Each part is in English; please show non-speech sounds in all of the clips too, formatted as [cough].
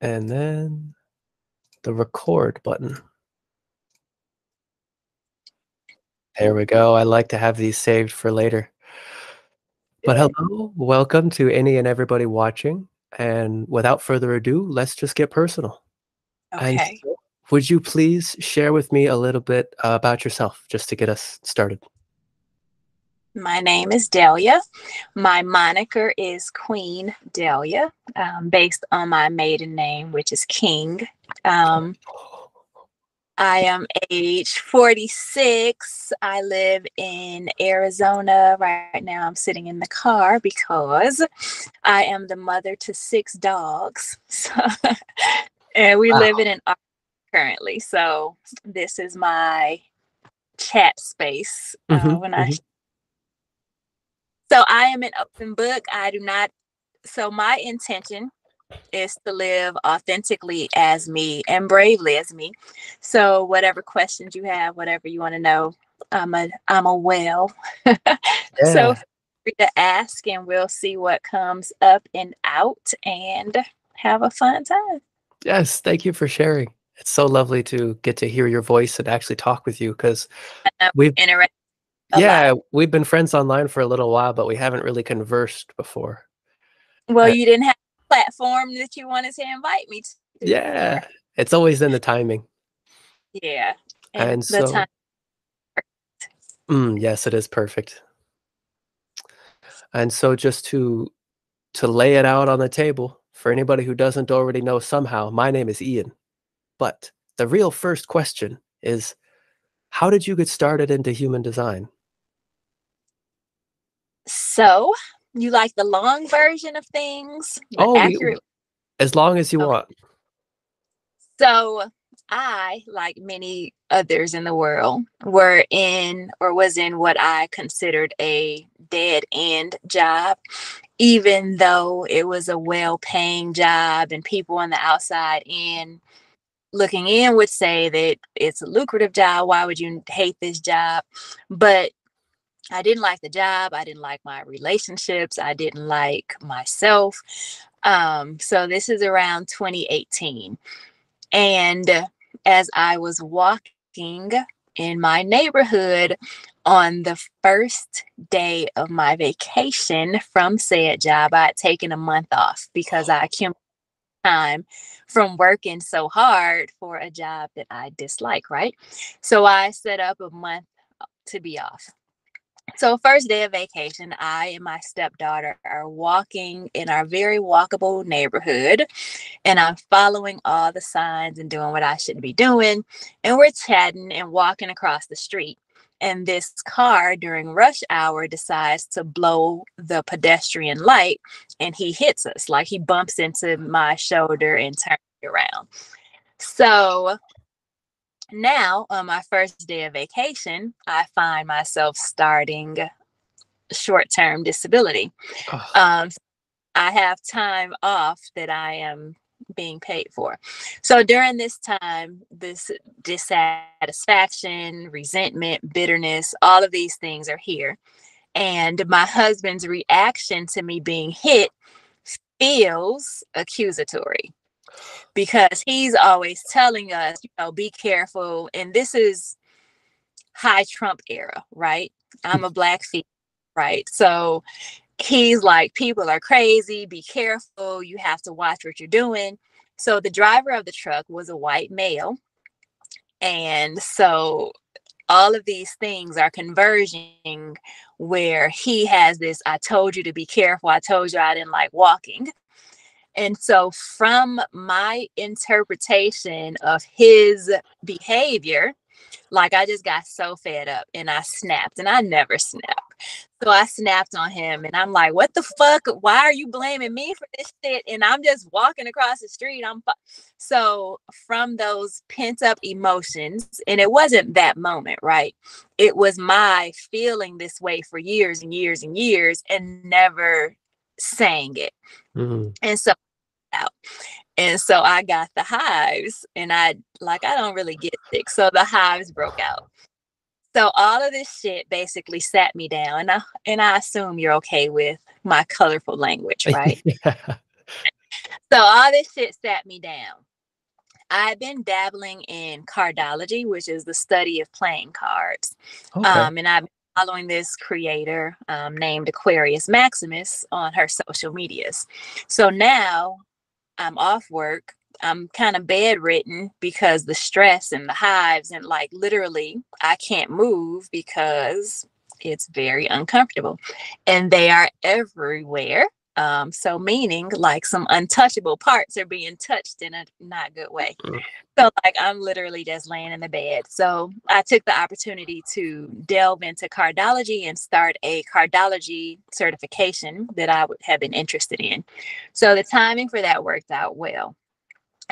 And then the record button. There we go. I like to have these saved for later. But hello, welcome to any and everybody watching. And without further ado, let's just get personal. Okay. so, would you please share with me a little bit about yourself just to get us started? My name is Dalia. My moniker is Queen Dalia, um, based on my maiden name, which is King. Um, I am age 46. I live in Arizona. Right now, I'm sitting in the car because I am the mother to six dogs. [laughs] So, and we live in an apartment currently. So, this is my chat space uh, Mhm, when I mhm. So I am an open book. I do not. So my intention is to live authentically as me and bravely as me. So whatever questions you have, whatever you want to know, I'm a I'm a well. [laughs] so Yeah. feel free to ask, and we'll see what comes up and out, and have a fun time. Yes. Thank you for sharing. It's so lovely to get to hear your voice and actually talk with you because we've, Interact lot. yeah, we've been friends online for a little while, but we haven't really conversed before. Well, Uh, you didn't have a platform that you wanted to invite me to. yeah. It's always in the timing. Yeah. And And the so, time. mm, yes, it is perfect. And so just to to lay it out on the table for anybody who doesn't already know somehow, my name is Ian. But the real first question is how did you get started into human design? So, you like the long version of things, Oh, accurate? as long as you Okay. want. So, I, like many others in the world, were in or was in what I considered a dead end job, even though it was a well paying job, and people on the outside in looking in would say that it's a lucrative job. Why would you hate this job? But I didn't like the job. I didn't like my relationships. I didn't like myself. Um, so this is around 2018. And as I was walking in my neighborhood on the first day of my vacation from said job, I had taken a month off because I accumulated time from working so hard for a job that I dislike, right? So I set up a month to be off. So, first day of vacation, I and my stepdaughter are walking in our very walkable neighborhood, and I'm following all the signs and doing what I shouldn't be doing. And we're chatting and walking across the street. And this car during rush hour decides to blow the pedestrian light and he hits us, like he bumps into my shoulder and turns around. So, now on my first day of vacation, I find myself starting short term disability. Oh, Um, I have time off that I am being paid for. So during this time, this dissatisfaction, resentment, bitterness, all of these things are here. And my husband's reaction to me being hit feels accusatory because he's always telling us, you know, be careful. And this is high Trump era, right? I'm a black female, right? So he's like, people are crazy, be careful, you have to watch what you're doing. So the driver of the truck was a white male. And so all of these things are converging where he has this I told you to be careful, I told you I didn't like walking. And so, from my interpretation of his behavior, like I just got so fed up and I snapped, and I never snap. So I snapped on him and I'm like, what the fuck? Why are you blaming me for this shit? And I'm just walking across the street. I'm fu- so from those pent up emotions, and it wasn't that moment, right? It was my feeling this way for years and years and years and never saying it. mhm. And so out. And so I got the hives and I like I don't really get sick. So the hives broke out. So all of this shit basically sat me down and I and I assume you're okay with my colorful language, [laughs] right? Yeah. So all this shit sat me down. I've been dabbling in cardology, which is the study of playing cards. Okay. Um, and I've been following this creator um, named Aquarius Maximus on her social medias. So now I'm off work. I'm kind of bedridden because the stress and the hives, and like literally, I can't move because it's very uncomfortable. And they are everywhere. Um, so meaning like some untouchable parts are being touched in a not good way. Mm. So like I'm literally just laying in the bed. So I took the opportunity to delve into cardology and start a cardology certification that I would have been interested in. So the timing for that worked out well.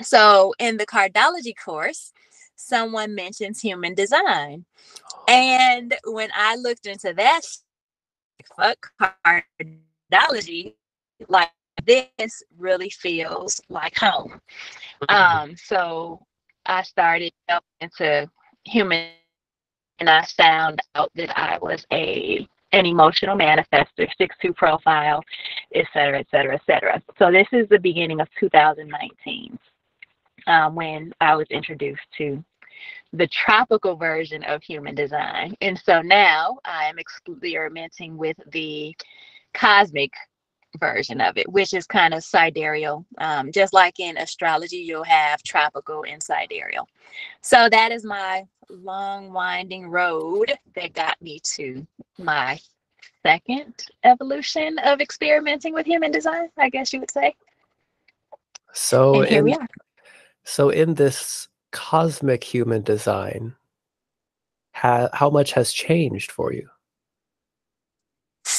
So in the cardology course, someone mentions human design. And when I looked into that, fuck cardology, like this really feels like home. Um, so I started into human and I found out that I was a an emotional manifester, 6-2 profile, et cetera, et cetera, et cetera. So this is the beginning of 2019 um, when I was introduced to the tropical version of human design. And so now I am experimenting with the cosmic version of it, which is kind of sidereal. Um, just like in astrology, you'll have tropical and sidereal. So that is my long, winding road that got me to my second evolution of experimenting with human design, I guess you would say. So and here in we are. so in this cosmic human design, ha- how much has changed for you?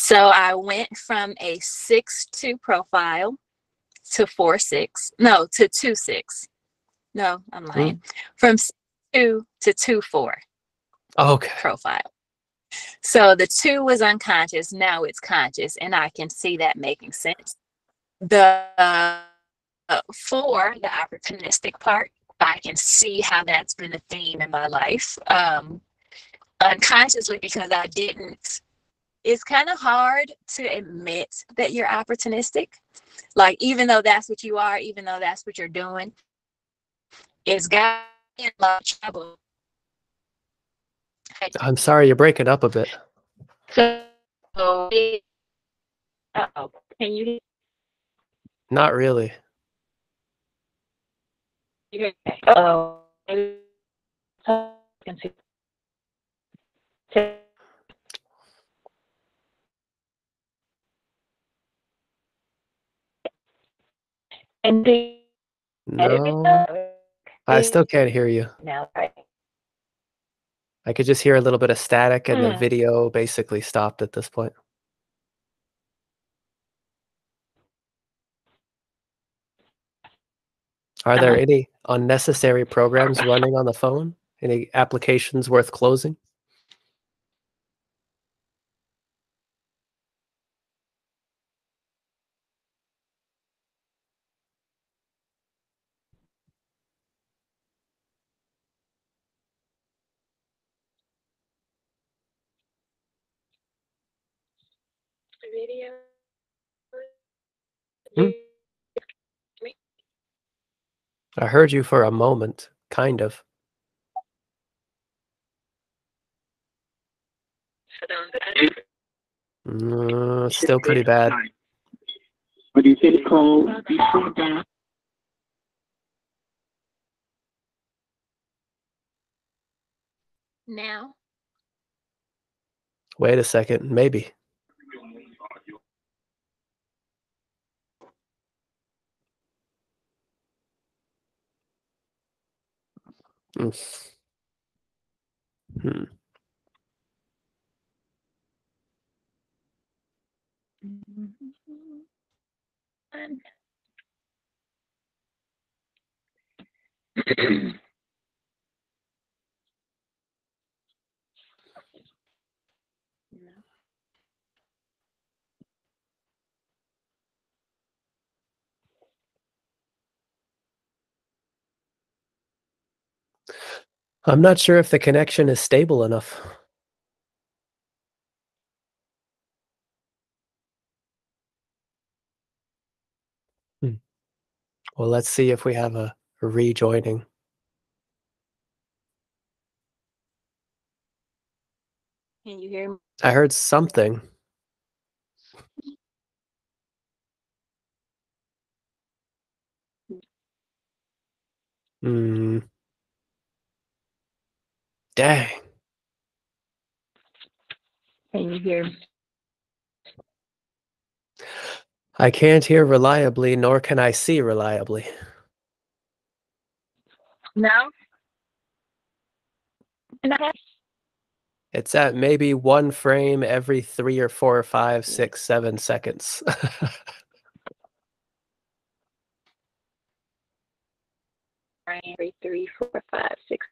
So I went from a six two profile to four six. No, to two six. No, I'm lying. From s- two to two four Okay. profile. So the two was unconscious. Now it's conscious, and I can see that making sense. The uh, four, the opportunistic part, I can see how that's been a theme in my life. Um, unconsciously because I didn't it's kind of hard to admit that you're opportunistic. Like, even though that's what you are, even though that's what you're doing, it's got in a lot of trouble. I'm sorry, you're breaking up a bit. So, oh, can you Not really. hear me? Oh, can see. The No, I still can't hear you. now, right? I could just hear a little bit of static, and the Hmm. video basically stopped at this point. Are there Uh-huh. any unnecessary programs running on the phone? Any applications worth closing? Video. Hmm. I heard you for a moment, kind of. Mm, still pretty bad. What do you say it's called? Before that. Now. Wait a second, maybe. Mm. Hmm. [clears throat] [clears throat] Fun. I'm not sure if the connection is stable enough. Hmm. Well, let's see if we have a, a rejoining. Can you hear me? I heard something. Hmm. Dang. Can you hear me? I can't hear reliably, nor can I see reliably. No. Have It's at maybe one frame every three or four or five, six, seven seconds. [laughs] every three, four, five, six.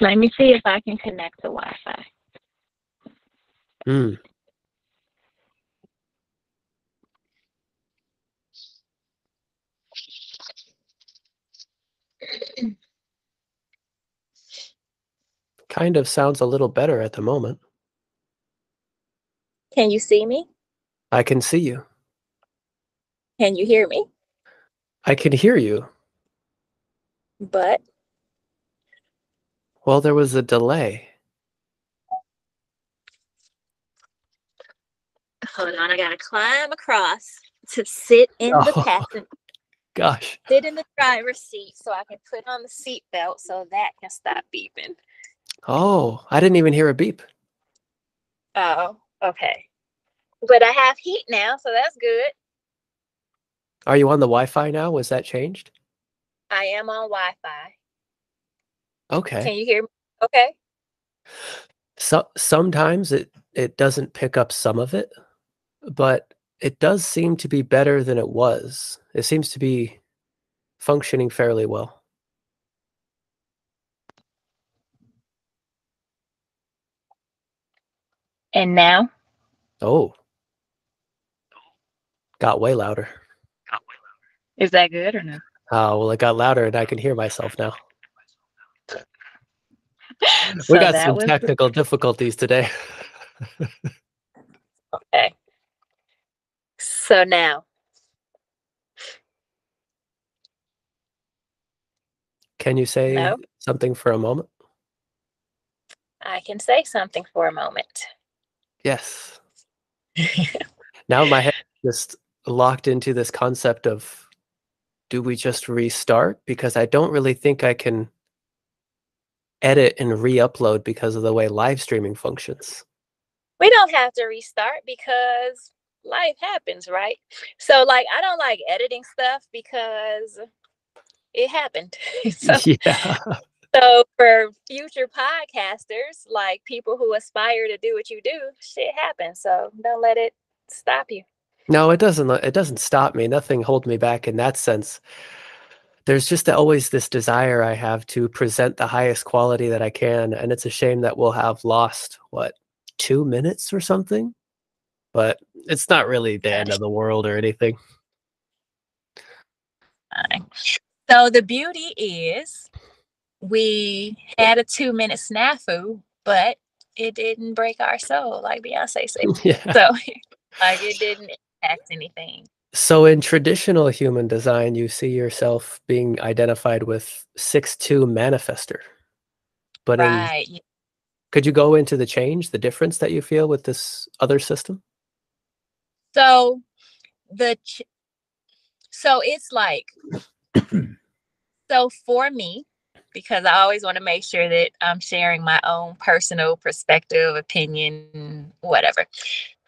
Let me see if I can connect to Wi-Fi. Hmm. Kind of sounds a little better at the moment. Can you see me? I can see you. Can you hear me? I can hear you. But Well, there was a delay. hold on, I gotta climb across to sit in the Oh. passenger [laughs] Gosh. sit in the driver's seat so I can put on the seat belt so that can stop beeping. Oh, I didn't even hear a beep. Oh, okay. But I have heat now, so that's good. Are you on the Wi-Fi now? Was that changed? I am on Wi-Fi. Okay. Can you hear me? Okay. So sometimes it it doesn't pick up some of it, but it does seem to be better than it was. It seems to be functioning fairly well. And now? Oh. Got way louder. Is that good or no? Oh, well, it got louder and I can hear myself now. So we got some technical difficulties today. Okay. So now, Can you say No. something for a moment? I can say something for a moment. Yes. now my head [laughs] just locked into this concept of do we just restart because i don't really think i can edit and re-upload because of the way live streaming functions we don't have to restart because life happens, right? So, like, I don't like editing stuff because it happened. [laughs] [laughs] so, yeah so, for future podcasters, like people who aspire to do what you do, shit happens. So, don't let it stop you. no it doesn't it doesn't stop me nothing holds me back in that sense there's just always this desire i have to present the highest quality that i can and it's a shame that we'll have lost what two minutes or something but it's not really the end of the world or anything So, the beauty is we had a two minute snafu, but it didn't break our soul, like Beyonce said. [laughs] yeah So, [laughs] like, it didn't impact anything. So in traditional human design, you see yourself being identified with six two manifester. But Right. yeah. could you go into the change, the difference that you feel with this other system? So the ch- so it's like [coughs] so for me because I always want to make sure that I'm sharing my own personal perspective, opinion, whatever.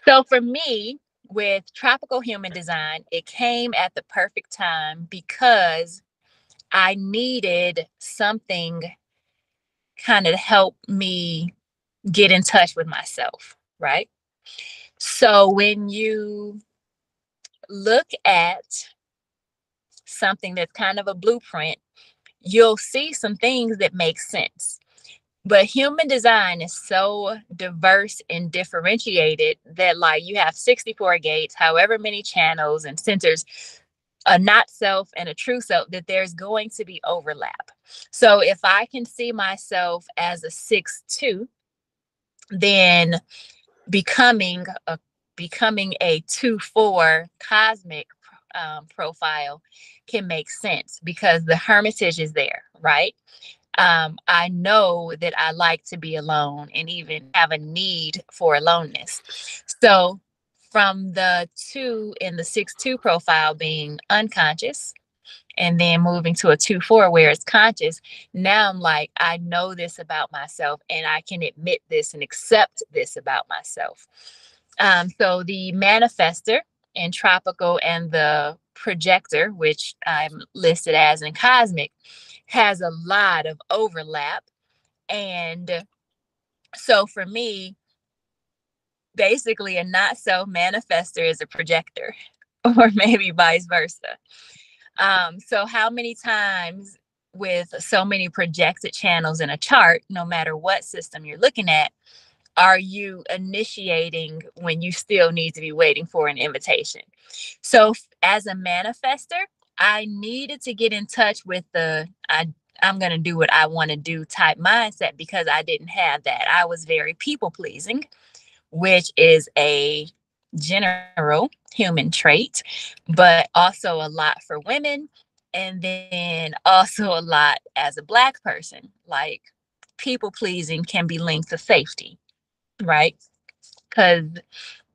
So for me with tropical human design, it came at the perfect time because I needed something kind of help me get in touch with myself, right? So when you look at something that's kind of a blueprint, you'll see some things that make sense. But human design is so diverse and differentiated that, like, you have 64 gates, however many channels and centers, a not self and a true self, that there's going to be overlap. So, if I can see myself as a 6 2, then becoming a becoming a 2-4 cosmic um, profile can make sense because the hermitage is there, right? Um, I know that I like to be alone and even have a need for aloneness. So, from the two in the 6 2 profile being unconscious, and then moving to a 2 4 where it's conscious, now I'm like, I know this about myself and I can admit this and accept this about myself. Um, so, the manifester in tropical and the projector, which I'm listed as in cosmic, has a lot of overlap. And so for me, basically a not so manifester is a projector, [laughs] or maybe vice versa. Um, so, how many times with so many projected channels in a chart, no matter what system you're looking at, are you initiating when you still need to be waiting for an invitation? So, as a manifester, I needed to get in touch with the I I'm going to do what I want to do type mindset because I didn't have that. I was very people pleasing, which is a general human trait, but also a lot for women. And then also a lot as a Black person. Like people pleasing can be linked to safety, right? Because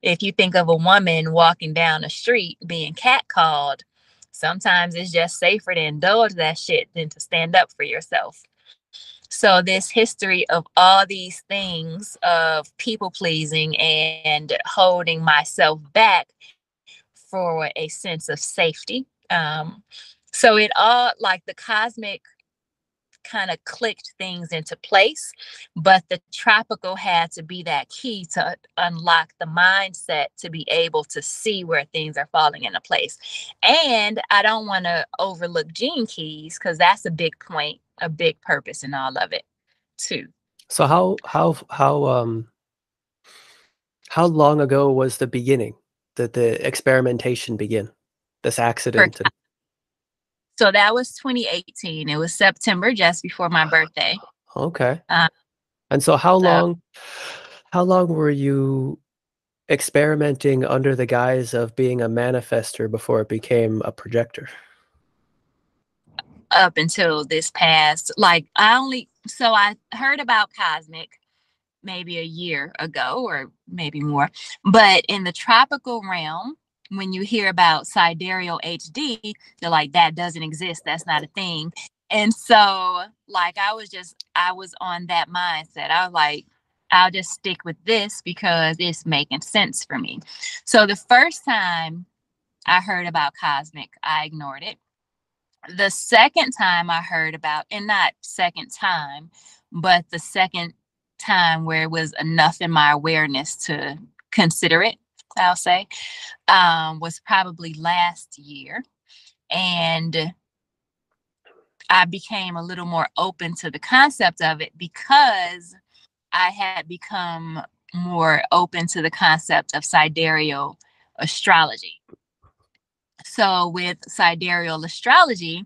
if you think of a woman walking down a street being catcalled, sometimes it's just safer to indulge that shit than to stand up for yourself. So, this history of all these things of people pleasing and holding myself back for a sense of safety. Um, so, it all like the cosmic kind of clicked things into place, but the tropical had to be that key to unlock the mindset to be able to see where things are falling into place. And I don't want to overlook gene keys because that's a big point a big purpose in all of it too. So how how how um how long ago was the beginning? that the experimentation begin? This accident? And- so that was 2018. It was September, just before my birthday. Okay. Uh, and so how so, long how long were you experimenting under the guise of being a manifester before it became a projector? up until this past like i only so i heard about cosmic maybe a year ago or maybe more but in the tropical realm when you hear about sidereal hd they're like that doesn't exist. That's not a thing. And so like i was just i was on that mindset. I was like i'll just stick with this because it's making sense for me. So the first time i heard about cosmic i ignored it. The second time I heard about, and not second time, but the second time where it was enough in my awareness to consider it, I'll say, um, was probably last year. And I became a little more open to the concept of it because I had become more open to the concept of sidereal astrology. So with sidereal astrology,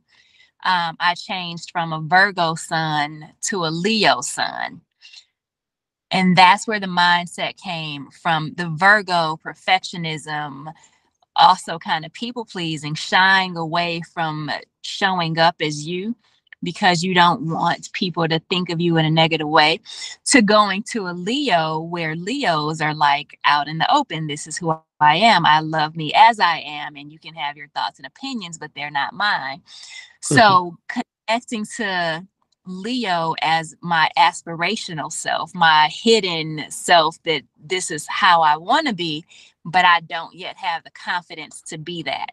um, I changed from a Virgo sun to a Leo sun. And that's where the mindset came from the Virgo perfectionism, also kind of people pleasing, shying away from showing up as you because you don't want people to think of you in a negative way, to going to a Leo where Leos are like out in the open. This is who I am. I love me as I am. And you can have your thoughts and opinions, but they're not mine. Mm-hmm. So connecting to Leo as my aspirational self, my hidden self that this is how I want to be, but I don't yet have the confidence to be that.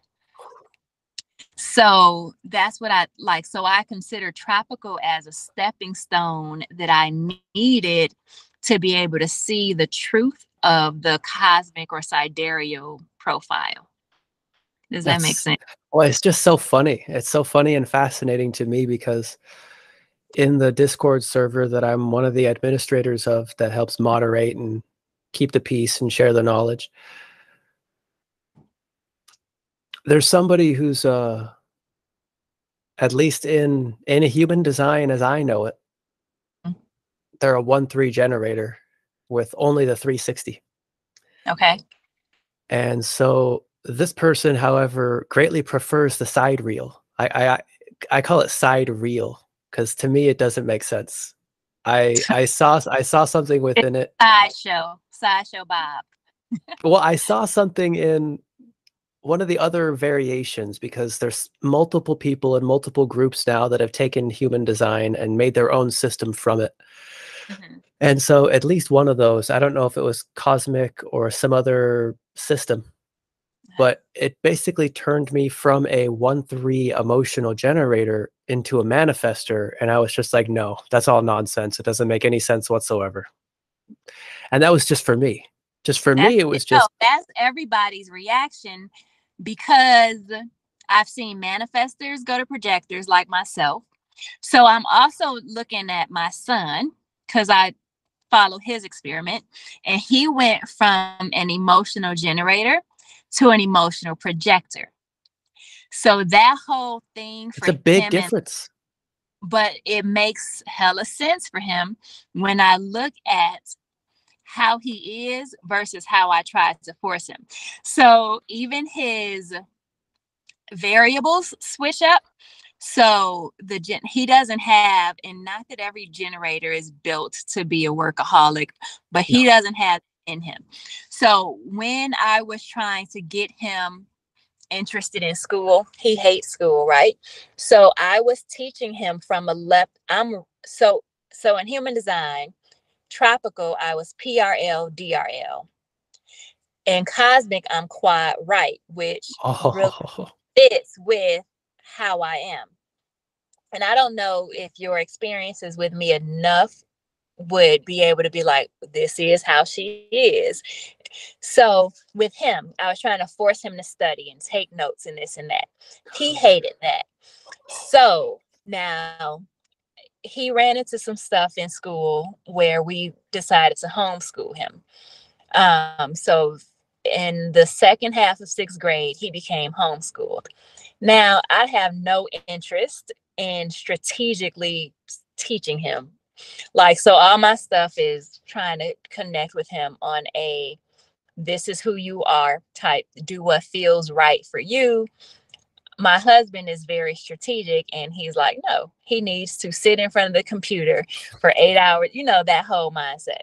So that's what I like. So I consider tropical as a stepping stone that I needed to be able to see the truth of the cosmic or sidereal profile. Does that's, that make sense? Well, it's just so funny. It's so funny and fascinating to me because in the Discord server that I'm one of the administrators of that helps moderate and keep the peace and share the knowledge there's somebody who's uh at least in in a human design as I know it, mm. they're a one three generator with only the 360. Okay. And so this person, however, greatly prefers the side reel. I I I I call it side reel because to me it doesn't make sense. I I saw I saw something [laughs] within it. Sideshow, sideshow Bob. [laughs] Well, I saw something in one of the other variations because there's multiple people and multiple groups now that have taken human design and made their own system from it. Mhm. And so at least one of those, I don't know if it was cosmic or some other system, but it basically turned me from a 1-3 emotional generator into a manifester. And I was just like, no, that's all nonsense. It doesn't make any sense whatsoever. And that was just for me. Just for That's me, it was just that's everybody's reaction because I've seen manifestors go to projectors like myself. So I'm also looking at my son because I follow his experiment, and he went from an emotional generator to an emotional projector. So that whole thing for it's a big him and difference. but it makes hella sense for him when I look at how he is versus how I try to force him. So even his variables switch up. So the gen- he doesn't have, and not that every generator is built to be a workaholic, but he doesn't have in him. So when I was trying to get him interested in school, he hates school, right? So I was teaching him from a left. I'm so so in human design, tropical, I was PRL, DRL. In cosmic, I'm quad right, which [laughs] oh. really Oh, fits with how I am. And I don't know if your experiences with me enough would be able to be like, this is how she is. So with him, I was trying to force him to study and take notes and this and that. He hated that. So now he ran into some stuff in school where we decided to homeschool him. Um, so in the second half of sixth grade, he became homeschooled. Now I have no interest in strategically teaching him. Like, so all my stuff is trying to connect with him on a this is who you are type, do what feels right for you. My husband is very strategic and he's like, no, he needs to sit in front of the computer for eight hours, you know, that whole mindset.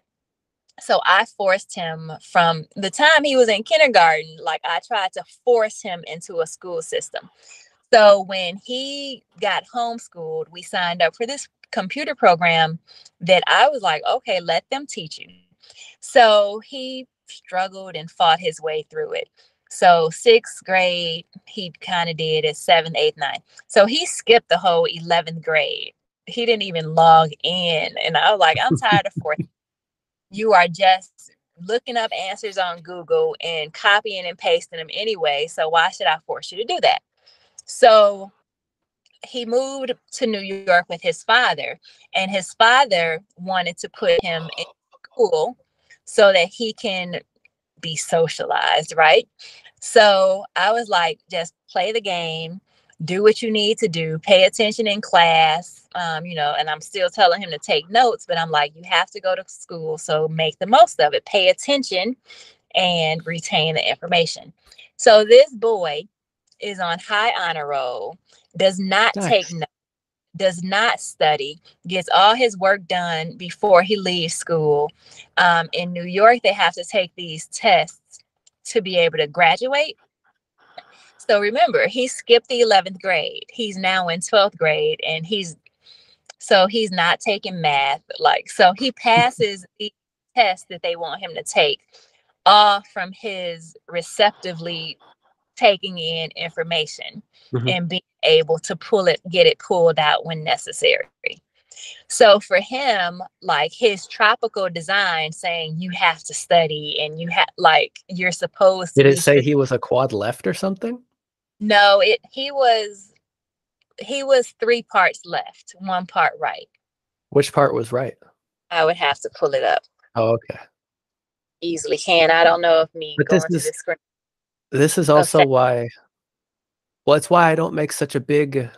So I forced him from the time he was in kindergarten, like I tried to force him into a school system. So when he got homeschooled, we signed up for this computer program that I was like, okay, let them teach you. So he struggled and fought his way through it. So sixth grade, he kind of did it, seventh, eighth, ninth. So he skipped the whole 11th grade. He didn't even log in. And I was like, I'm [laughs] tired of fourth. You are just looking up answers on Google and copying and pasting them anyway. So why should I force you to do that? So he moved to New York with his father, and his father wanted to put him in oh, school so that he can be socialized, right? So I was like, just play the game, do what you need to do, pay attention in class, um, you know, and I'm still telling him to take notes, but I'm like, you have to go to school, so make the most of it, pay attention and retain the information. So this boy is on high honor roll, does not take notes, does not study, gets all his work done before he leaves school. Um, in New York, they have to take these tests to be able to graduate. So remember, he skipped the 11th grade. He's now in 12th grade and he's so he's not taking math. Like, so he passes [laughs] the test that they want him to take off from his receptively taking in information Mhm. and being able to pull it, get it pulled out when necessary. So for him, like his tropical design saying you have to study and you have like you're supposed to Did it say he was a quad left or something? no, it he was he was three parts left, one part right. Which part was right? I would have to pull it up Oh, okay. easily. Can I don't know if me But going this to is the screen. This is also Okay. why well, it's why I don't make such a big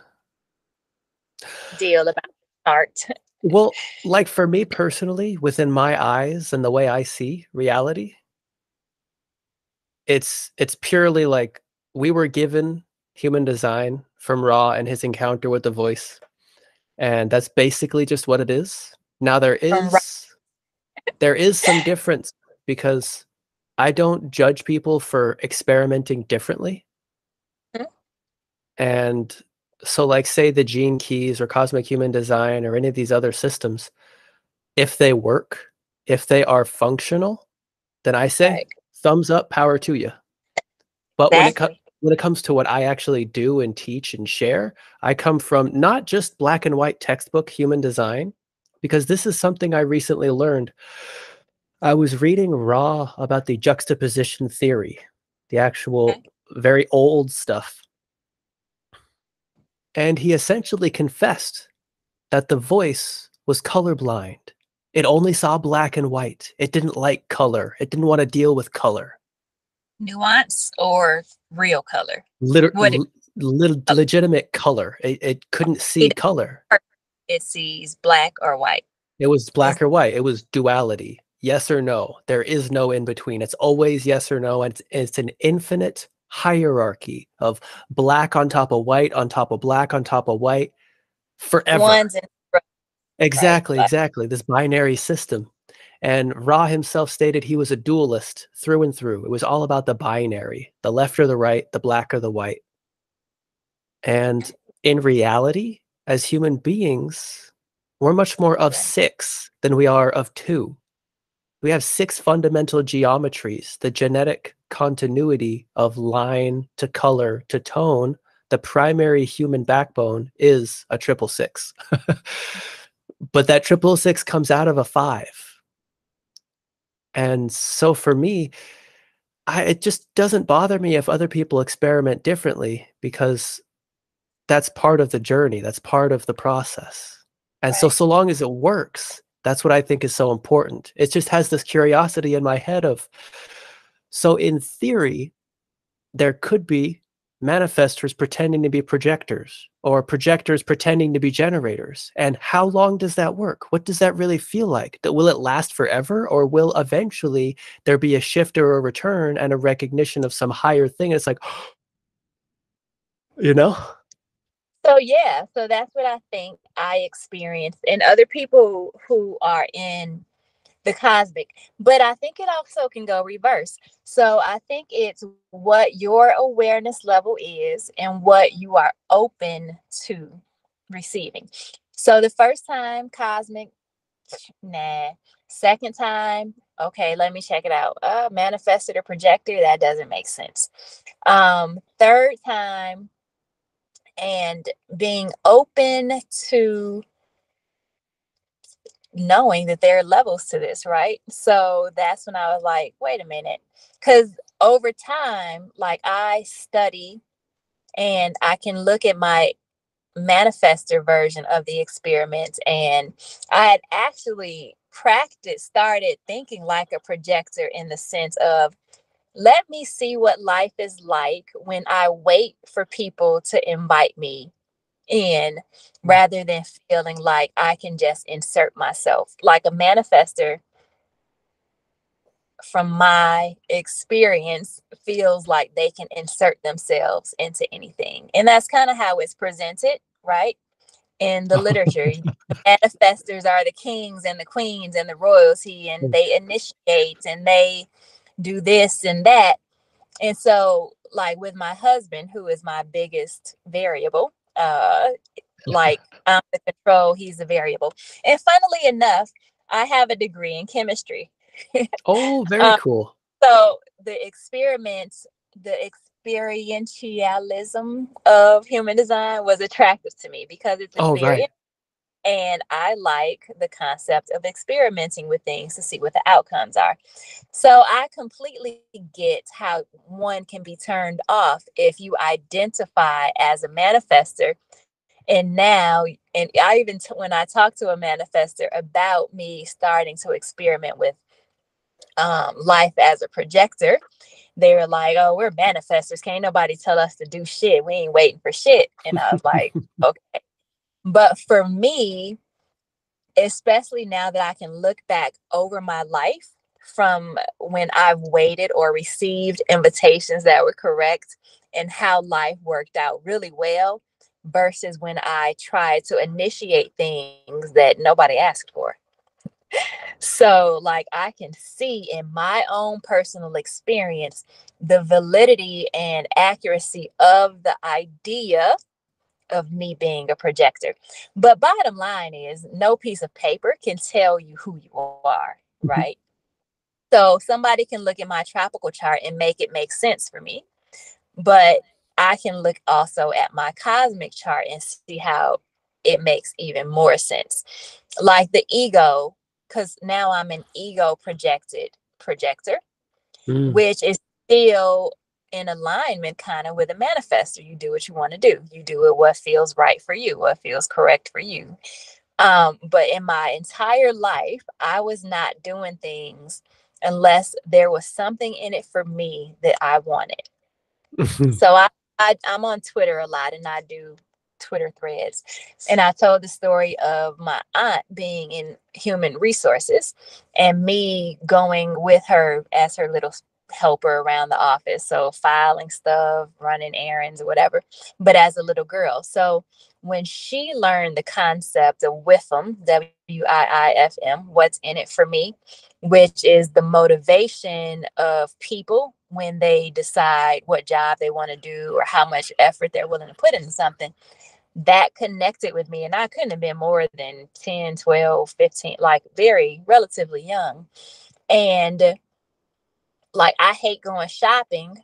deal about art. well, like for me personally, within my eyes and the way I see reality, it's it's purely like we were given human design from Ra and his encounter with the voice. And that's basically just what it is. Now there is there is some difference because I don't judge people for experimenting differently. Mhm. And so like say the gene keys or cosmic human design or any of these other systems if they work, if they are functional, then I say Right. thumbs up, power to you. But when it comes when it comes to what I actually do and teach and share, I come from not just black and white textbook human design, because this is something I recently learned. I was reading Ra about the juxtaposition theory, the actual Okay. very old stuff. And he essentially confessed that the voice was colorblind. It only saw black and white. It didn't like color. It didn't want to deal with color. Nuance or real color. Liter- What it- Oh. legitimate color. It, it couldn't see It- color. It sees black or white. It was black or white. It was duality. Yes or no. There is no in between. It's always yes or no. And it's, it's an infinite hierarchy of black on top of white, on top of black, on top of white, forever. Ones and Exactly, Like- exactly. This binary system. And Ra himself stated he was a dualist through and through. It was all about the binary, the left or the right, the black or the white. And in reality, as human beings, we're much more of six than we are of two. We have six fundamental geometries, the genetic continuity of line to color to tone. The primary human backbone is a triple six. [laughs] but that triple six comes out of a five. And so for me, I, it just doesn't bother me if other people experiment differently because that's part of the journey, that's part of the process. And so, so long as it works, that's what I think is so important. It just has this curiosity in my head of, so in theory, there could be manifestors pretending to be projectors or projectors pretending to be generators. And how long does that work? What does that really feel like? That will it last forever or will eventually there be a shift or a return and a recognition of some higher thing? It's like, [gasps] you know? So yeah, so that's what I think I experienced and other people who are in the cosmic. But I think it also can go reverse. So I think it's what your awareness level is and what you are open to receiving. So the first time cosmic nah. Second time, okay, let me check it out. Uh manifested or projector, that doesn't make sense. Um third time and being open to knowing that there are levels to this, right? So that's when I was like, wait a minute. Because over time, like I study and I can look at my manifester version of the experiment. And I had actually practiced, started thinking like a projector in the sense of, let me see what life is like when I wait for people to invite me in hmm. rather than feeling like I can just insert myself. Like a manifester, from my experience, feels like they can insert themselves into anything. And that's kind of how it's presented, right? In the literature. [laughs] Manifestors are the kings and the queens and the royalty, and hmm. they initiate and they do this and that. And so, like with my husband, who is my biggest variable, uh, like [laughs] I'm the control, he's the variable. And funnily enough, I have a degree in chemistry. Oh, [laughs] very Uh, cool. So the experiments, the experientialism of human design was attractive to me because it's Oh, right. And I like the concept of experimenting with things to see what the outcomes are. So I completely get how one can be turned off if you identify as a manifester. And now, and I even, t- when I talk to a manifester about me starting to experiment with um, life as a projector, they were like, oh, we're manifestors. Can't nobody tell us to do shit. We ain't waiting for shit. And I was like, [laughs] okay. But for me, especially now that I can look back over my life from when I've waited or received invitations that were correct and how life worked out really well versus when I tried to initiate things that nobody asked for. so, like, I can see in my own personal experience the validity and accuracy of the idea of me being a projector. But bottom line is, no piece of paper can tell you who you are, mm-hmm. right? So somebody can look at my tropical chart and make it make sense for me. But I can look also at my cosmic chart and see how it makes even more sense. Like the ego, because now I'm an ego projected projector, mm. which is still in alignment kind of with a manifester. You do what you want to do. You do it what feels right for you, what feels correct for you. Um, but in my entire life, I was not doing things unless there was something in it for me that I wanted. [laughs] so I, I I'm on Twitter a lot and I do Twitter threads. And I told the story of my aunt being in human resources and me going with her as her little helper around the office. So filing stuff, running errands, whatever, but as a little girl. So when she learned the concept of WIIFM, W I I F M, what's in it for me, which is the motivation of people when they decide what job they want to do or how much effort they're willing to put into something that connected with me and i couldn't have been more than 10 12 15 like very relatively young and like I hate going shopping,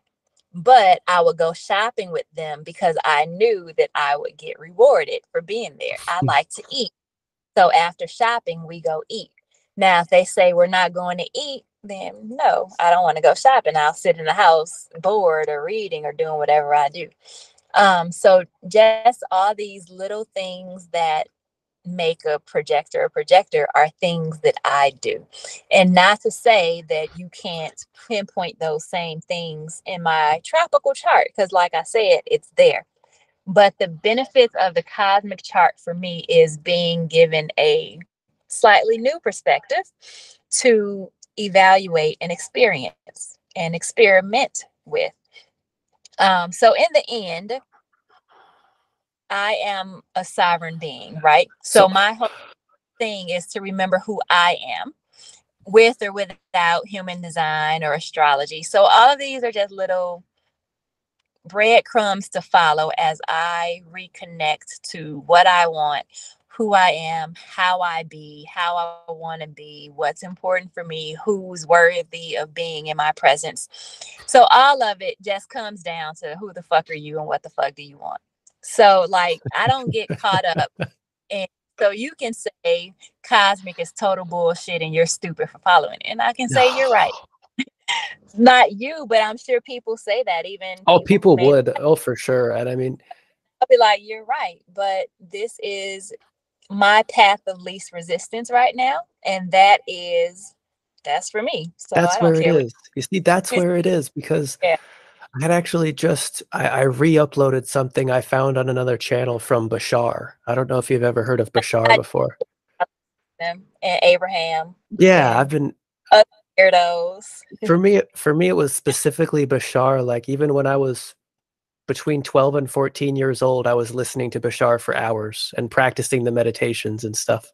but I would go shopping with them because I knew that I would get rewarded for being there. I hmm. like to eat. So after shopping, we go eat. Now, if they say we're not going to eat, then no, I don't want to go shopping. I'll sit in the house bored or reading or doing whatever I do. Um, so just all these little things that make a projector a projector are things that I do. And not to say that you can't pinpoint those same things in my tropical chart, because, like I said, it's there. But the benefits of the cosmic chart for me is being given a slightly new perspective to evaluate and experience and experiment with. Um, so, in the end, I am a sovereign being, right? So, so my whole thing is to remember who I am with or without human design or astrology. So all of these are just little breadcrumbs to follow as I reconnect to what I want, who I am, how I be, how I want to be, what's important for me, who's worthy of being in my presence. So all of it just comes down to who the fuck are you and what the fuck do you want? So like I don't get caught [laughs] up and so you can say cosmic is total bullshit and you're stupid for following it. And I can say you're right. [sighs] [laughs] Not you, but I'm sure people say that even Oh, people, people would. [laughs] Oh, for sure. And I mean I'll be like, you're right. But this is my path of least resistance right now. And that is that's for me. So that's where it is. You see, that's where it is because yeah. I had actually just I, I re-uploaded something I found on another channel from Bashar. I don't know if you've ever heard of Bashar before. And Abraham. Yeah, I've been weirdos. [laughs] for me for me it was specifically Bashar. Like even when I was between 12 and 14 years old, I was listening to Bashar for hours and practicing the meditations and stuff.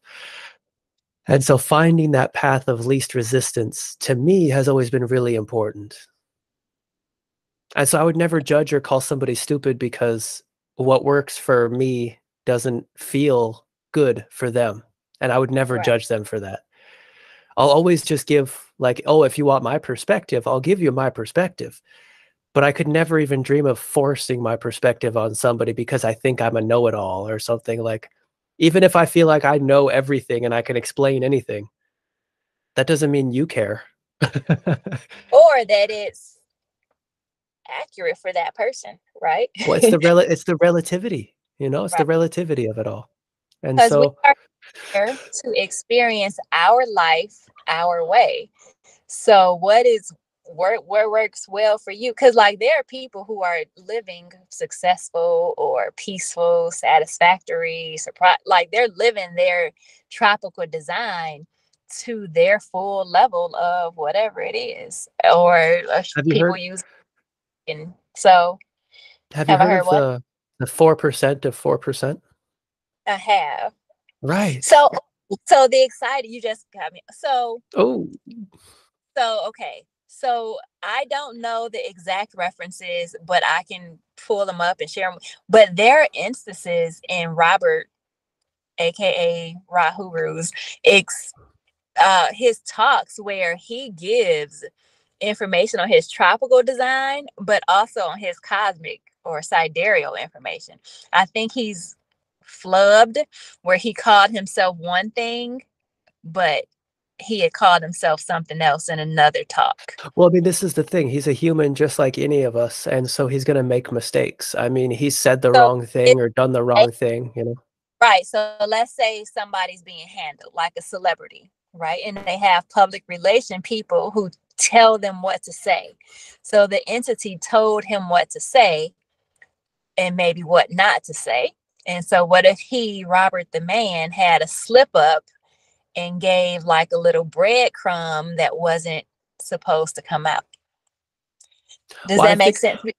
And so finding that path of least resistance to me has always been really important. And so I would never judge or call somebody stupid because what works for me doesn't feel good for them. And I would never right. judge them for that. I'll always just give, like, oh, if you want my perspective, I'll give you my perspective. But I could never even dream of forcing my perspective on somebody because I think I'm a know it all or something like, even if I feel like I know everything and I can explain anything, that doesn't mean you care. [laughs] or that it's accurate for that person, right? well, it's the [laughs] rel- it's the relativity, you know, it's right. the relativity of it all. And so we are here to experience our life our way. So what is what what works well for you? Because like there are people who are living successful or peaceful, satisfactory, surprise like they're living their tropical design to their full level of whatever it is, or uh, people heard use. And so have you Have heard heard of what? the the 4% of 4%? I have. Right. So, so the excited, you just got me. So, Oh, so okay. So I don't know the exact references, but I can pull them up and share them. But there are instances in Robert, aka Ra Uru Hu's, ex, uh, his talks where he gives information on his tropical design, but also on his cosmic or sidereal information. I think he's flubbed where he called himself one thing, but he had called himself something else in another talk. well, I mean, this is the thing. He's a human just like any of us, and so he's going to make mistakes. I mean, he said the So wrong thing or done the wrong thing, you know. Right. So let's say somebody's being handled like a celebrity, right? And they have public relation people who tell them what to say. So the entity told him what to say and maybe what not to say. And so what if he, Robert the man, had a slip up and gave like a little breadcrumb that wasn't supposed to come out? Does Well, I that make think- sense?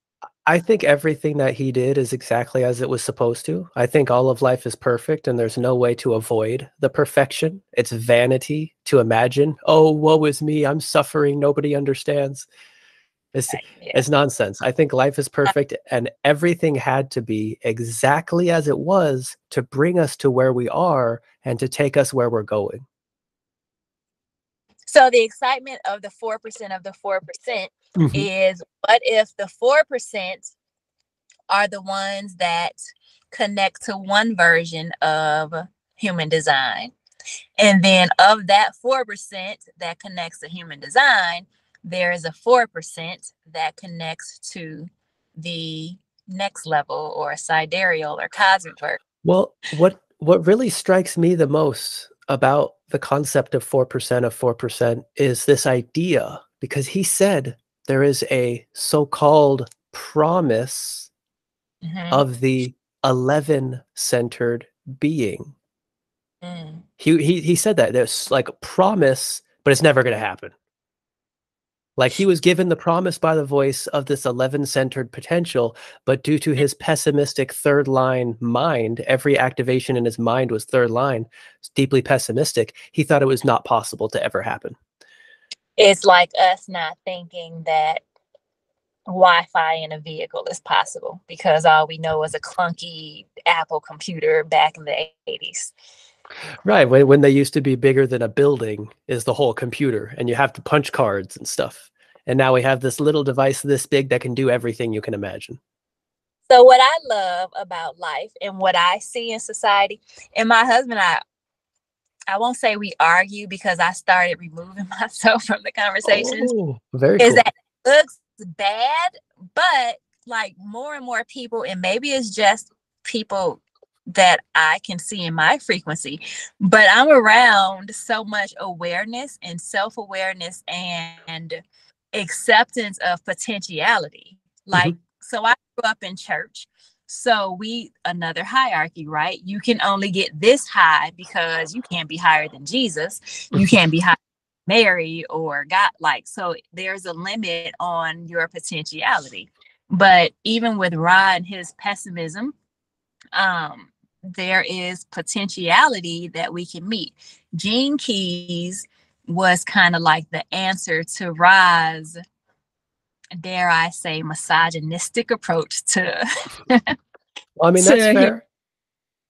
I think everything that he did is exactly as it was supposed to. I think all of life is perfect and there's no way to avoid the perfection. It's vanity to imagine, oh, woe is me, I'm suffering, nobody understands. It's, yeah. it's nonsense. I think life is perfect and everything had to be exactly as it was to bring us to where we are and to take us where we're going. So the excitement of the 4% of the 4% Mhm. is what if the 4% are the ones that connect to one version of human design? And then of that 4% that connects to human design, there is a 4% that connects to the next level or sidereal or cosmic version. Well, what what really strikes me the most about the concept of 4% of 4% is this idea because he said there is a so-called promise Mhm. of the 11 centered being. Mm. He he he said that there's like a promise but it's never going to happen. Like he was given the promise by the voice of this 11 centered potential, but due to his pessimistic third line mind, every activation in his mind was third line, deeply pessimistic. He thought it was not possible to ever happen. It's like us not thinking that Wi-Fi in a vehicle is possible because all we know is a clunky Apple computer back in the 80s. Right. When, when they used to be bigger than a building is the whole computer, and you have to punch cards and stuff. And now we have this little device this big that can do everything you can imagine. So what I love about life and what I see in society, and my husband and I I won't say we argue because I started removing [laughs] myself from the conversations. Oh, very is cool. that it looks bad, but like more and more people, and maybe it's just people that I can see in my frequency, but I'm around so much awareness and self awareness and acceptance of potentiality. Like, so I grew up in church. So we another hierarchy, right? You can only get this high because you can't be higher than Jesus. You can't be higher than Mary or God. Like, so there's a limit on your potentiality. But even with Ra and his pessimism, um, there is potentiality that we can meet. Gene Keys was kind of like the answer to Ra's, dare I say, misogynistic approach to [laughs] Well, I mean, to that's him- fair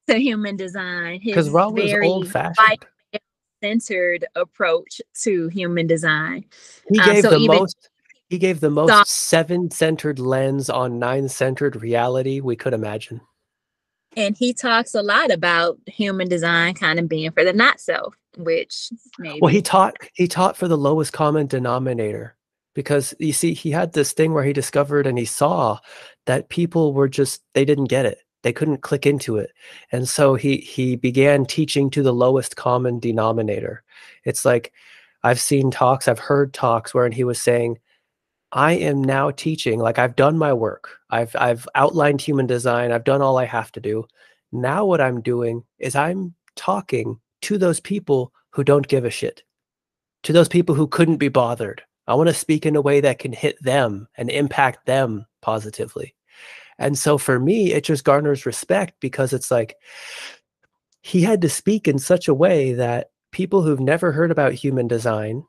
to human design. because His Ra was very old fashioned. centered approach to human design. He Um, gave so the even- most. He gave the most seven-centered lens on nine-centered reality we could imagine. And he talks a lot about human design kind of being for the not self, which maybe Well, he taught. He taught for the lowest common denominator because you see, he had this thing where he discovered and he saw that people were just they didn't get it. They couldn't click into it, and so he he began teaching to the lowest common denominator. It's like I've seen talks, I've heard talks where he was saying, I am now teaching, like I've done my work. I've I've outlined human design. I've done all I have to do. Now what I'm doing is I'm talking to those people who don't give a shit. to those people who couldn't be bothered. I want to speak in a way that can hit them and impact them positively. And so for me, it just garners respect because it's like he had to speak in such a way that people who've never heard about human design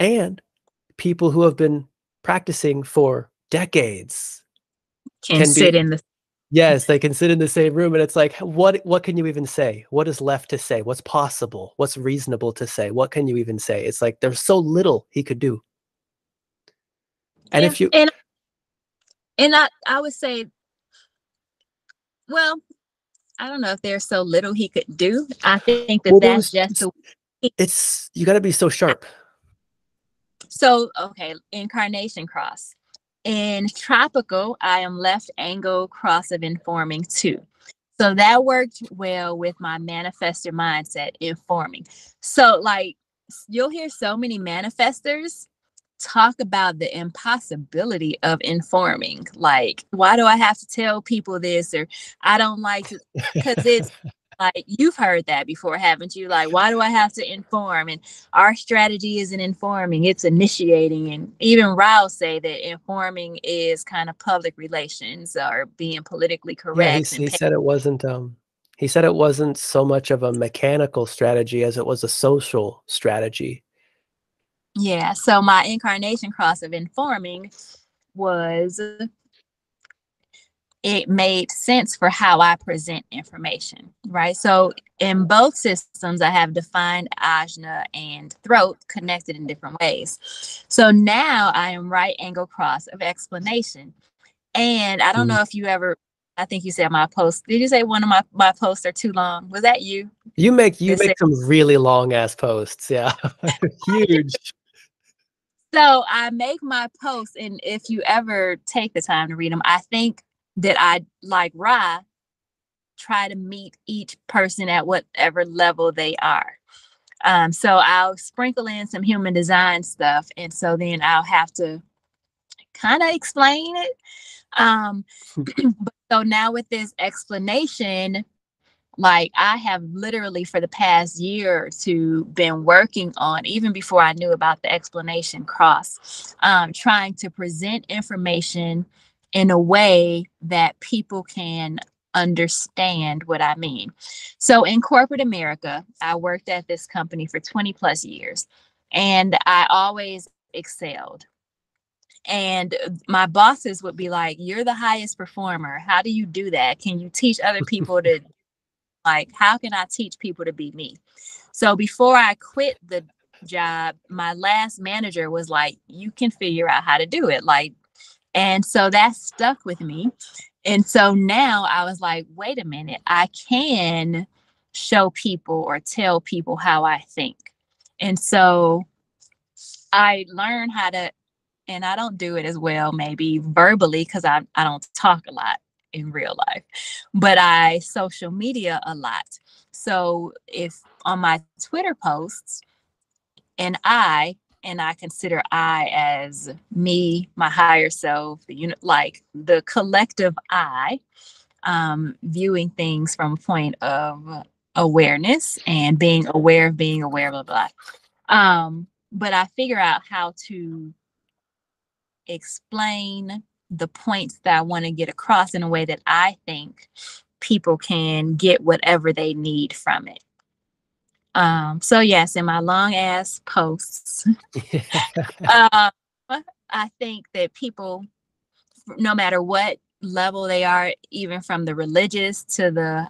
and people who have been practicing for decades Can, Can be- sit in the Yes, [laughs] they can sit in the same room and it's like what what can you even say? What is left to say? What's possible? What's reasonable to say? What can you even say? It's like there's so little he could do. And Yeah, if you and and I I would say, well, I don't know if there's so little he could do. I think that Well, that's was just the it's you got to be so sharp. So, okay, incarnation cross. In tropical, I am left angle cross of informing too. So that worked well with my manifestor mindset informing. So, like, you'll hear so many manifestors talk about the impossibility of informing. Like, why do I have to tell people this? Or I don't like because it's [laughs] like you've heard that before, haven't you? Like, why do I have to inform? And our strategy isn't informing, it's initiating. And even Rao say that informing is kind of public relations or being politically Yeah, correct. he, he pa- said it wasn't um he said it wasn't so much of a mechanical strategy as it was a social strategy. yeah. So my incarnation cross of informing was it made sense for how I present information, right? So in both systems, I have defined ajna and throat connected in different ways. So now I am right angle cross of explanation. And I don't Mm. know if you ever, I think you said my post. Did you say one of my, my posts are too long? Was that you? You make you make some really long ass posts. Yeah. [laughs] Huge. So I make my posts, and if you ever take the time to read them, I think that I like Ra try to meet each person at whatever level they are. Um, so I'll sprinkle in some human design stuff, and so then I'll have to kind of explain it. Um, [laughs] [clears throat] but so now with this explanation, like I have literally for the past year or two been working on, even before I knew about the explanation cross, um, trying to present information in a way that people can understand what I mean. So in corporate America, I worked at this company for 20 plus years and I always excelled. And my bosses would be like, You're the highest performer. How do you do that? Can you teach other [laughs] people to like how can i teach people to be me so before i quit the job my last manager was like you can figure out how to do it like and so that stuck with me and so now i was like wait a minute i can show people or tell people how i think and so i learned how to and i don't do it as well maybe verbally because I, I don't talk a lot in real life, but I social media a lot. So if on my Twitter posts, and I and I consider I as me, my higher self, the unit, like the collective I, um, viewing things from a point of awareness and being aware of being aware, blah blah. Um, but I figure out how to explain the points that I want to get across in a way that I think people can get whatever they need from it. Um, so yes, in my long ass posts, uh, [laughs] [laughs] I think that people, no matter what level they are, even from the religious to the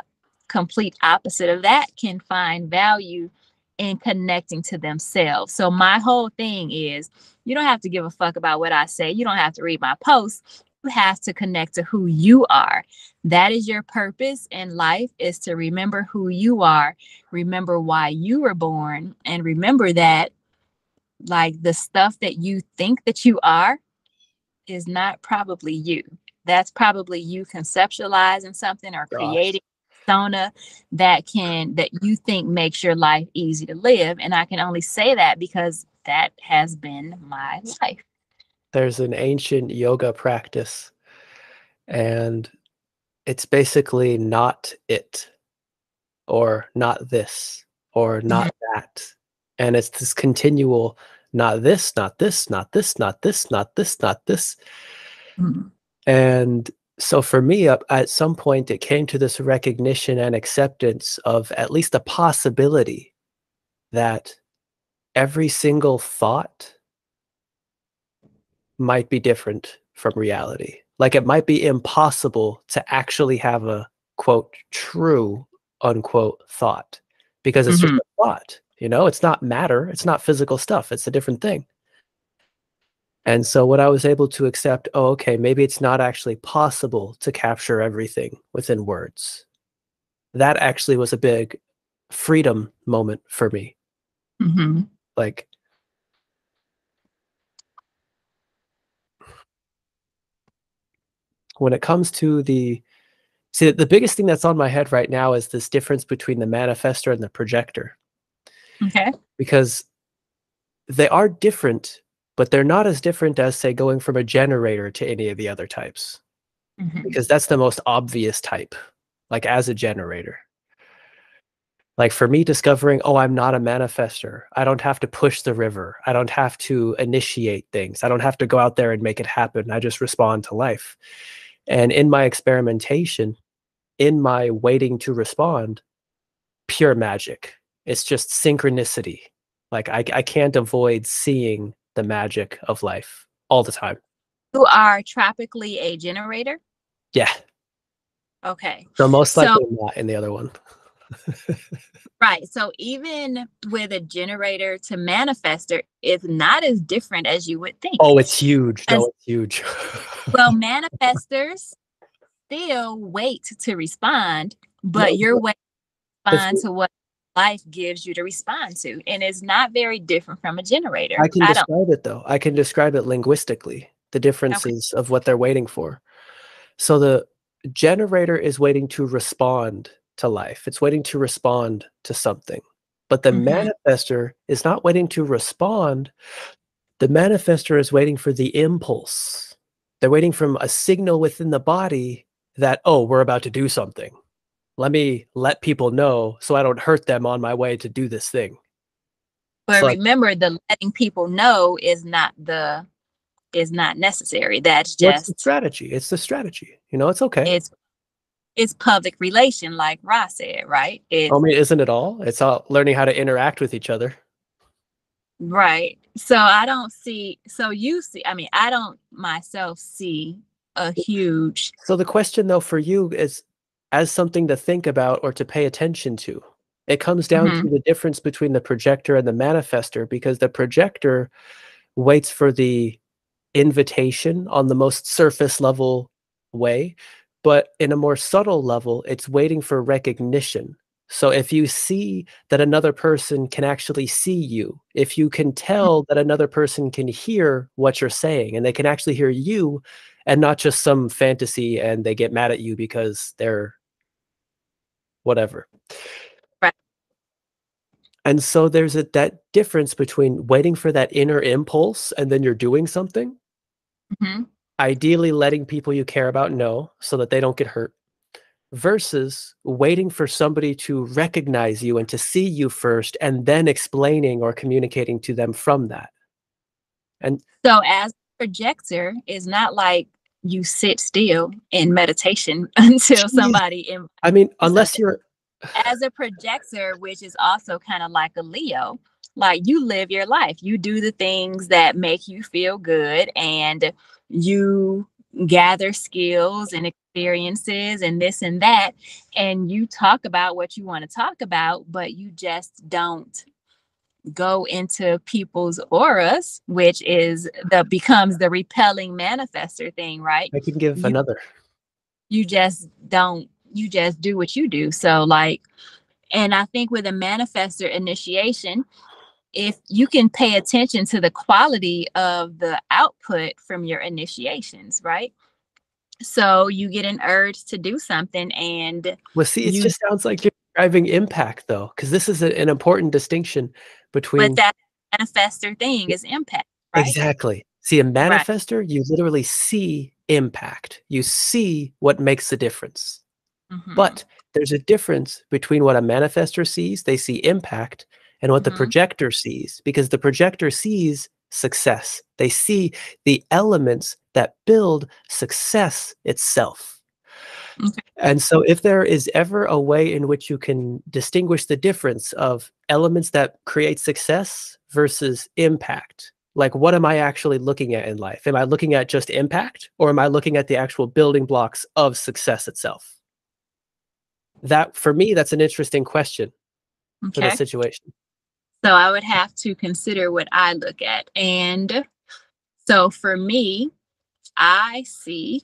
complete opposite of that, can find value in connecting to themselves. So my whole thing is you don't have to give a fuck about what I say. You don't have to read my posts. Have to connect to who you are. That is your purpose in life is to remember who you are, remember why you were born, and remember that like the stuff that you think that you are is not probably you. That's probably you conceptualizing something or Gosh. creating persona that can that you think makes your life easy to live. And I can only say that because that has been my life. There's an ancient yoga practice and it's basically not it or not this or not that. and it's this continual not this not this not this not this not this not this Mhm. and so for me up at some point it came to this recognition and acceptance of at least a possibility that every single thought might be different from reality. Like it might be impossible to actually have a quote true unquote thought because it's just Mhm. a thought you know? It's not matter it's not physical stuff it's a different thing. And so what i was able to accept oh okay maybe it's not actually possible to capture everything within words. That actually was a big freedom moment for me. Mhm. like when it comes to the see the biggest thing that's on my head right now is this difference between the manifester and the projector. Okay. because they are different but they're not as different as say going from a generator to any of the other types. Mhm. because that's the most obvious type like as a generator. Like for me discovering oh i'm not a manifester i don't have to push the river. I don't have to initiate things. I don't have to go out there and make it happen. I just respond to life and in my experimentation in my waiting to respond pure magic. It's just synchronicity. Like i, I can't avoid seeing the magic of life all the time. You are tropically a generator. yeah. Okay. so most So- likely not in the other one Right. So even with a generator to manifester, it's not as different as you would think. oh it's huge no it's huge [laughs] well, manifestors still wait to respond, but No, you're waiting to respond to what life gives you to respond to. And it's not very different from a generator. I can I don't describe it though. I can describe it linguistically, the differences of what they're waiting for. So the generator is waiting to respond to life. It's waiting to respond to something. But the Mhm. manifester is not waiting to respond. The manifester is waiting for the impulse. They're waiting from a signal within the body that, oh, we're about to do something. Let me let people know so I don't hurt them on my way to do this thing. but so- remember the letting people know is not the is not necessary. That's just strategy? It's the strategy. You know, it's okay. it's it's public relation, like Ross said, right? It's I mean, isn't it all? It's all learning how to interact with each other. Right. So I don't see, so you see, I mean, I don't myself see a huge, So the question though for you is as something to think about or to pay attention to. It comes down mm-hmm. to the difference between the projector and the manifester because the projector waits for the invitation on the most surface level way, but in a more subtle level, it's waiting for recognition. So if you see that another person can actually see you, if you can tell that another person can hear what you're saying and they can actually hear you and not just some fantasy and they get mad at you because they're whatever. Right. And so there's a that difference between waiting for that inner impulse and then you're doing something, Mhm. Ideally letting people you care about know so that they don't get hurt, versus waiting for somebody to recognize you and to see you first and then explaining or communicating to them from that. And so as a projector, is not like you sit still in meditation [laughs] until somebody, in, I mean, unless you're as a projector, which is also kind of like a Leo, like you live your life, you do the things that make you feel good and you gather skills and experiences and this and that and you talk about what you want to talk about but you just don't go into people's auras which is the becomes the repelling manifester thing right? I can give You- another. you just don't you just do what you do. So like and i think with a manifester initiation if you can pay attention to the quality of the output from your initiations right so you get an urge to do something and Well, see, it you- just sounds like you're driving impact, though, because this is a, an important distinction between but that manifester thing is impact right exactly. See, a manifester, you literally see impact. You see what makes the difference. Mhm. But there's a difference between what a manifester sees. They see impact, and what the Mhm. projector sees because the projector sees success. They see the elements that build success itself. Okay. And so, if there is ever a way in which you can distinguish the difference of elements that create success versus impact, like what am I actually looking at in life? Am I looking at just impact or am I looking at the actual building blocks of success itself? That, for me, that's an interesting question for the situation. So I would have to consider what I look at. And so for me, I see,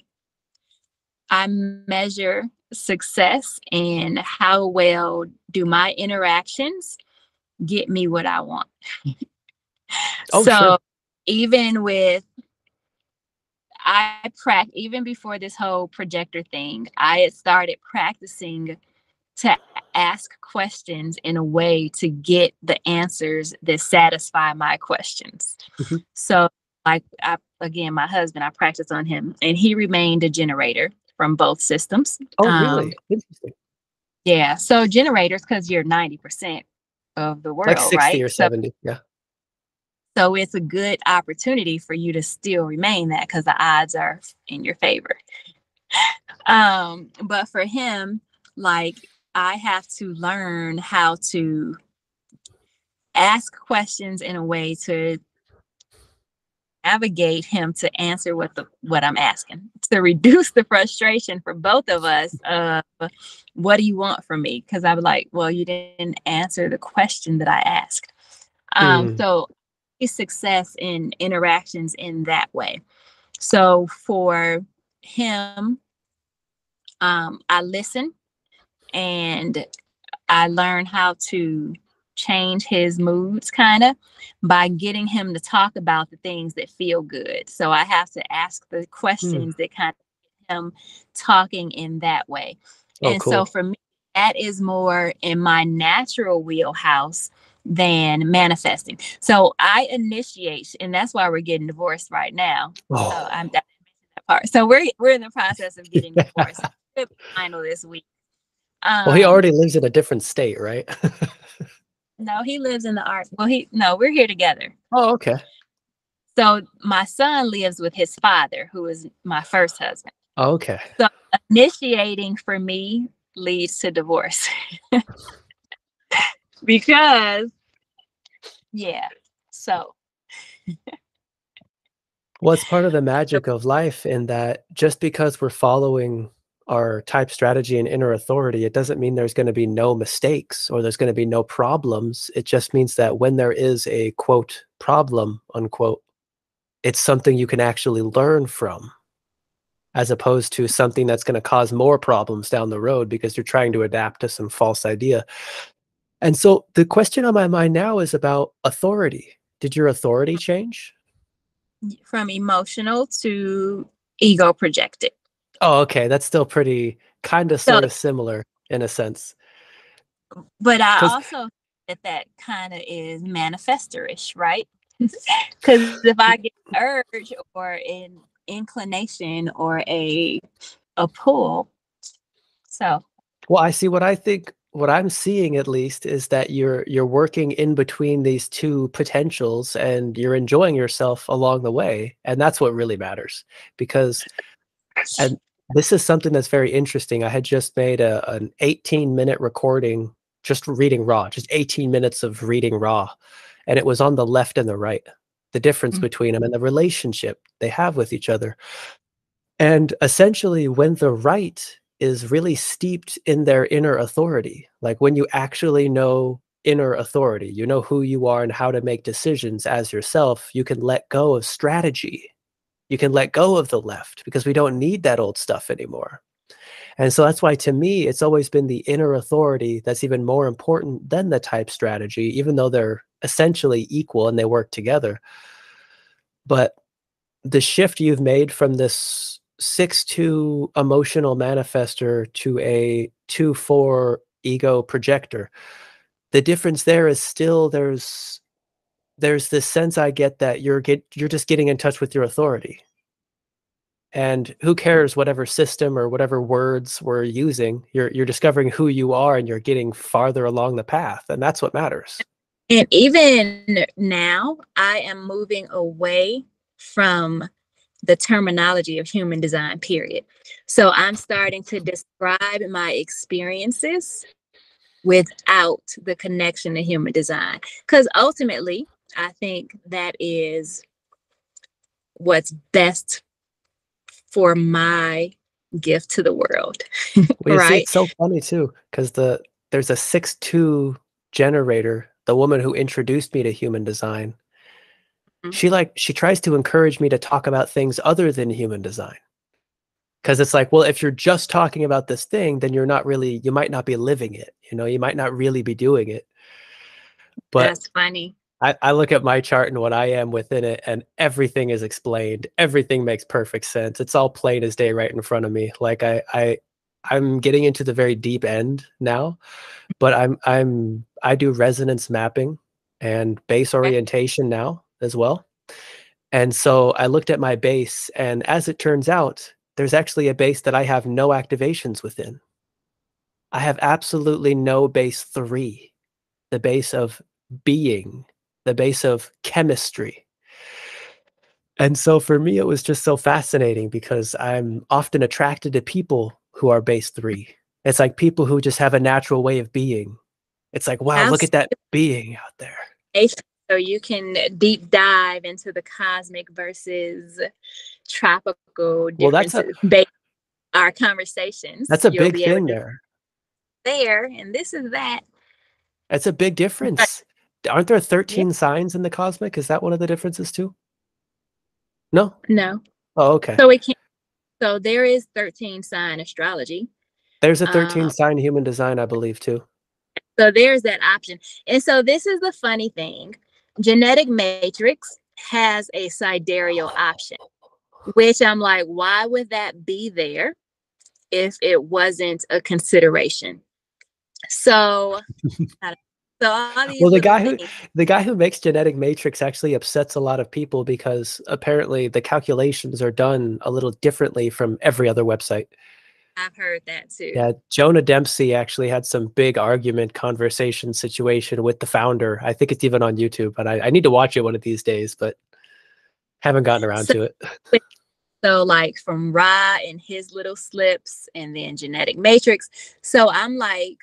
I measure success in how well do my interactions get me what I want. [laughs] Oh, so sure. even with I prac even before this whole projector thing, I had started practicing to ask questions in a way to get the answers that satisfy my questions. Mhm. So like I again my husband, I practiced on him and he remained a generator from both systems. Oh, Um, really? Interesting. yeah. So generators, because you're 90% of the world, Like 60 right? or So 70. Yeah. So it's a good opportunity for you to still remain that because the odds are in your favor. [laughs] um, but for him, like I have to learn how to ask questions in a way to navigate him to answer what the what I'm asking to reduce the frustration for both of us of what do you want from me? Because I'm like, well, you didn't answer the question that I asked. Um, Hmm. so success in interactions in that way. So for him, um, I listen and I learn how to change his moods kind of by getting him to talk about the things that feel good. So I have to ask the hmm. questions that kind of get him talking in that way. Oh, and cool. so for me, that is more in my natural wheelhouse than manifesting. So I initiate, and that's why we're getting divorced right now. So Oh, I'm that part. So we're we're in the process of getting [laughs] divorced. Final this week. Um, well, he already lives in a different state, right? [laughs] no, he lives in the art. Well, he no, we're here together. oh, okay. So my son lives with his father, who is my first husband. Oh, okay. So initiating for me leads to divorce [laughs] because, yeah. So Well, it's part of the magic [laughs] of life in that just because we're following our type strategy and inner authority, it doesn't mean there's going to be no mistakes or there's going to be no problems. It just means that when there is a quote problem, unquote, it's something you can actually learn from as opposed to something that's going to cause more problems down the road because you're trying to adapt to some false idea. And so the question on my mind now is about authority. Did your authority change? from emotional to ego projected. Oh, okay. That's still pretty kind of So- sort of similar in a sense. But I also think that that kind of is manifestorish, right? Mm-hmm. [laughs] Because if I mm-hmm. get an urge or an inclination or a a pull, so Well, I see what I think what I'm seeing at least is that you're you're working in between these two potentials and you're enjoying yourself along the way and that's what really matters because and this is something that's very interesting. I had just made a an 18 minute recording just reading Ra, just 18 minutes of reading Ra and it was on the left and the right. The difference Mm. between them and the relationship they have with each other. And essentially when the right is really steeped in their inner authority. Like when you actually know inner authority, you know who you are and how to make decisions as yourself, you can let go of strategy. You can let go of the left because we don't need that old stuff anymore. And so that's why to me, it's always been the inner authority that's even more important than the type strategy, even though they're essentially equal and they work together. But the shift you've made from this six two emotional manifester to a two four ego projector the difference there is still there's there's this sense i get that you're get you're just getting in touch with your authority and who mm. cares whatever system or whatever words we're using you're you're discovering who you are and you're getting farther along the path and that's what matters And even now, I am moving away from the terminology of human design, period. So I'm starting to describe my experiences without the connection to human design. Because ultimately, I think that is what's best for my gift to the world. [laughs] Well, you see, it's so funny too, because the there's a six two generator, the woman who introduced me to human design. Mhm. She like she tries to encourage me to talk about things other than human design. Because it's like, well, if you're just talking about this thing, then you're not really, you might not be living it. You know, you might not really be doing it. But That's funny. I, I look at my chart and what I am within it, and everything is explained. Everything makes perfect sense. It's all plain as day right in front of me. Like I, I, I'm getting into the very deep end now, but I'm, I'm, I do resonance mapping and base orientation now as well. And so I looked at my base, and as it turns out, there's actually a base that I have no activations within. I have absolutely no base three, the base of being, the base of chemistry. And so for me, it was just so fascinating because I'm often attracted to people who are base three. It's like people who just have a natural way of being. It's like, wow, look at that being out there. So you can deep dive into the cosmic versus tropical Well, that's a- based our conversations. That's a You'll big thing there. There, and this is that. That's a big difference. Aren't there 13 signs in the cosmic? Is that one of the differences too? No? No. Oh, okay. So it can't. so there is 13 sign astrology. There's a 13 um, sign human design, I believe, too. So there's that option. And so this is the funny thing. Genetic matrix has a sidereal option, which I'm like, why would that be there if it wasn't a consideration? So, [laughs] So Well, the guy who- The guy who makes genetic matrix actually upsets a lot of people because apparently the calculations are done a little differently from every other website. I've heard that too. Yeah, Jonah Dempsey actually had some big argument conversation situation with the founder. I think it's even on YouTube, and I, I need to watch it one of these days, but haven't gotten around So- to it. [laughs] So like from Ra and his little slips and then genetic matrix. So I'm like,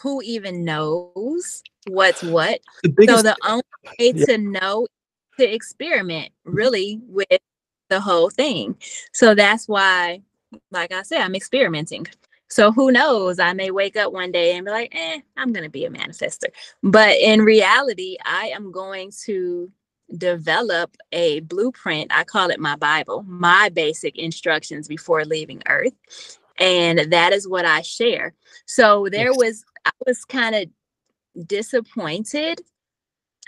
who even knows what's what? The So the only way Yeah. to know to experiment really with the whole thing. So that's why, like I said, I'm experimenting. So who knows? I may wake up one day and be like, eh, I'm gonna be a manifester. But in reality, I am going to develop a blueprint. I call it my Bible, my basic instructions before leaving Earth. And that is what I share. So there was I was kind of disappointed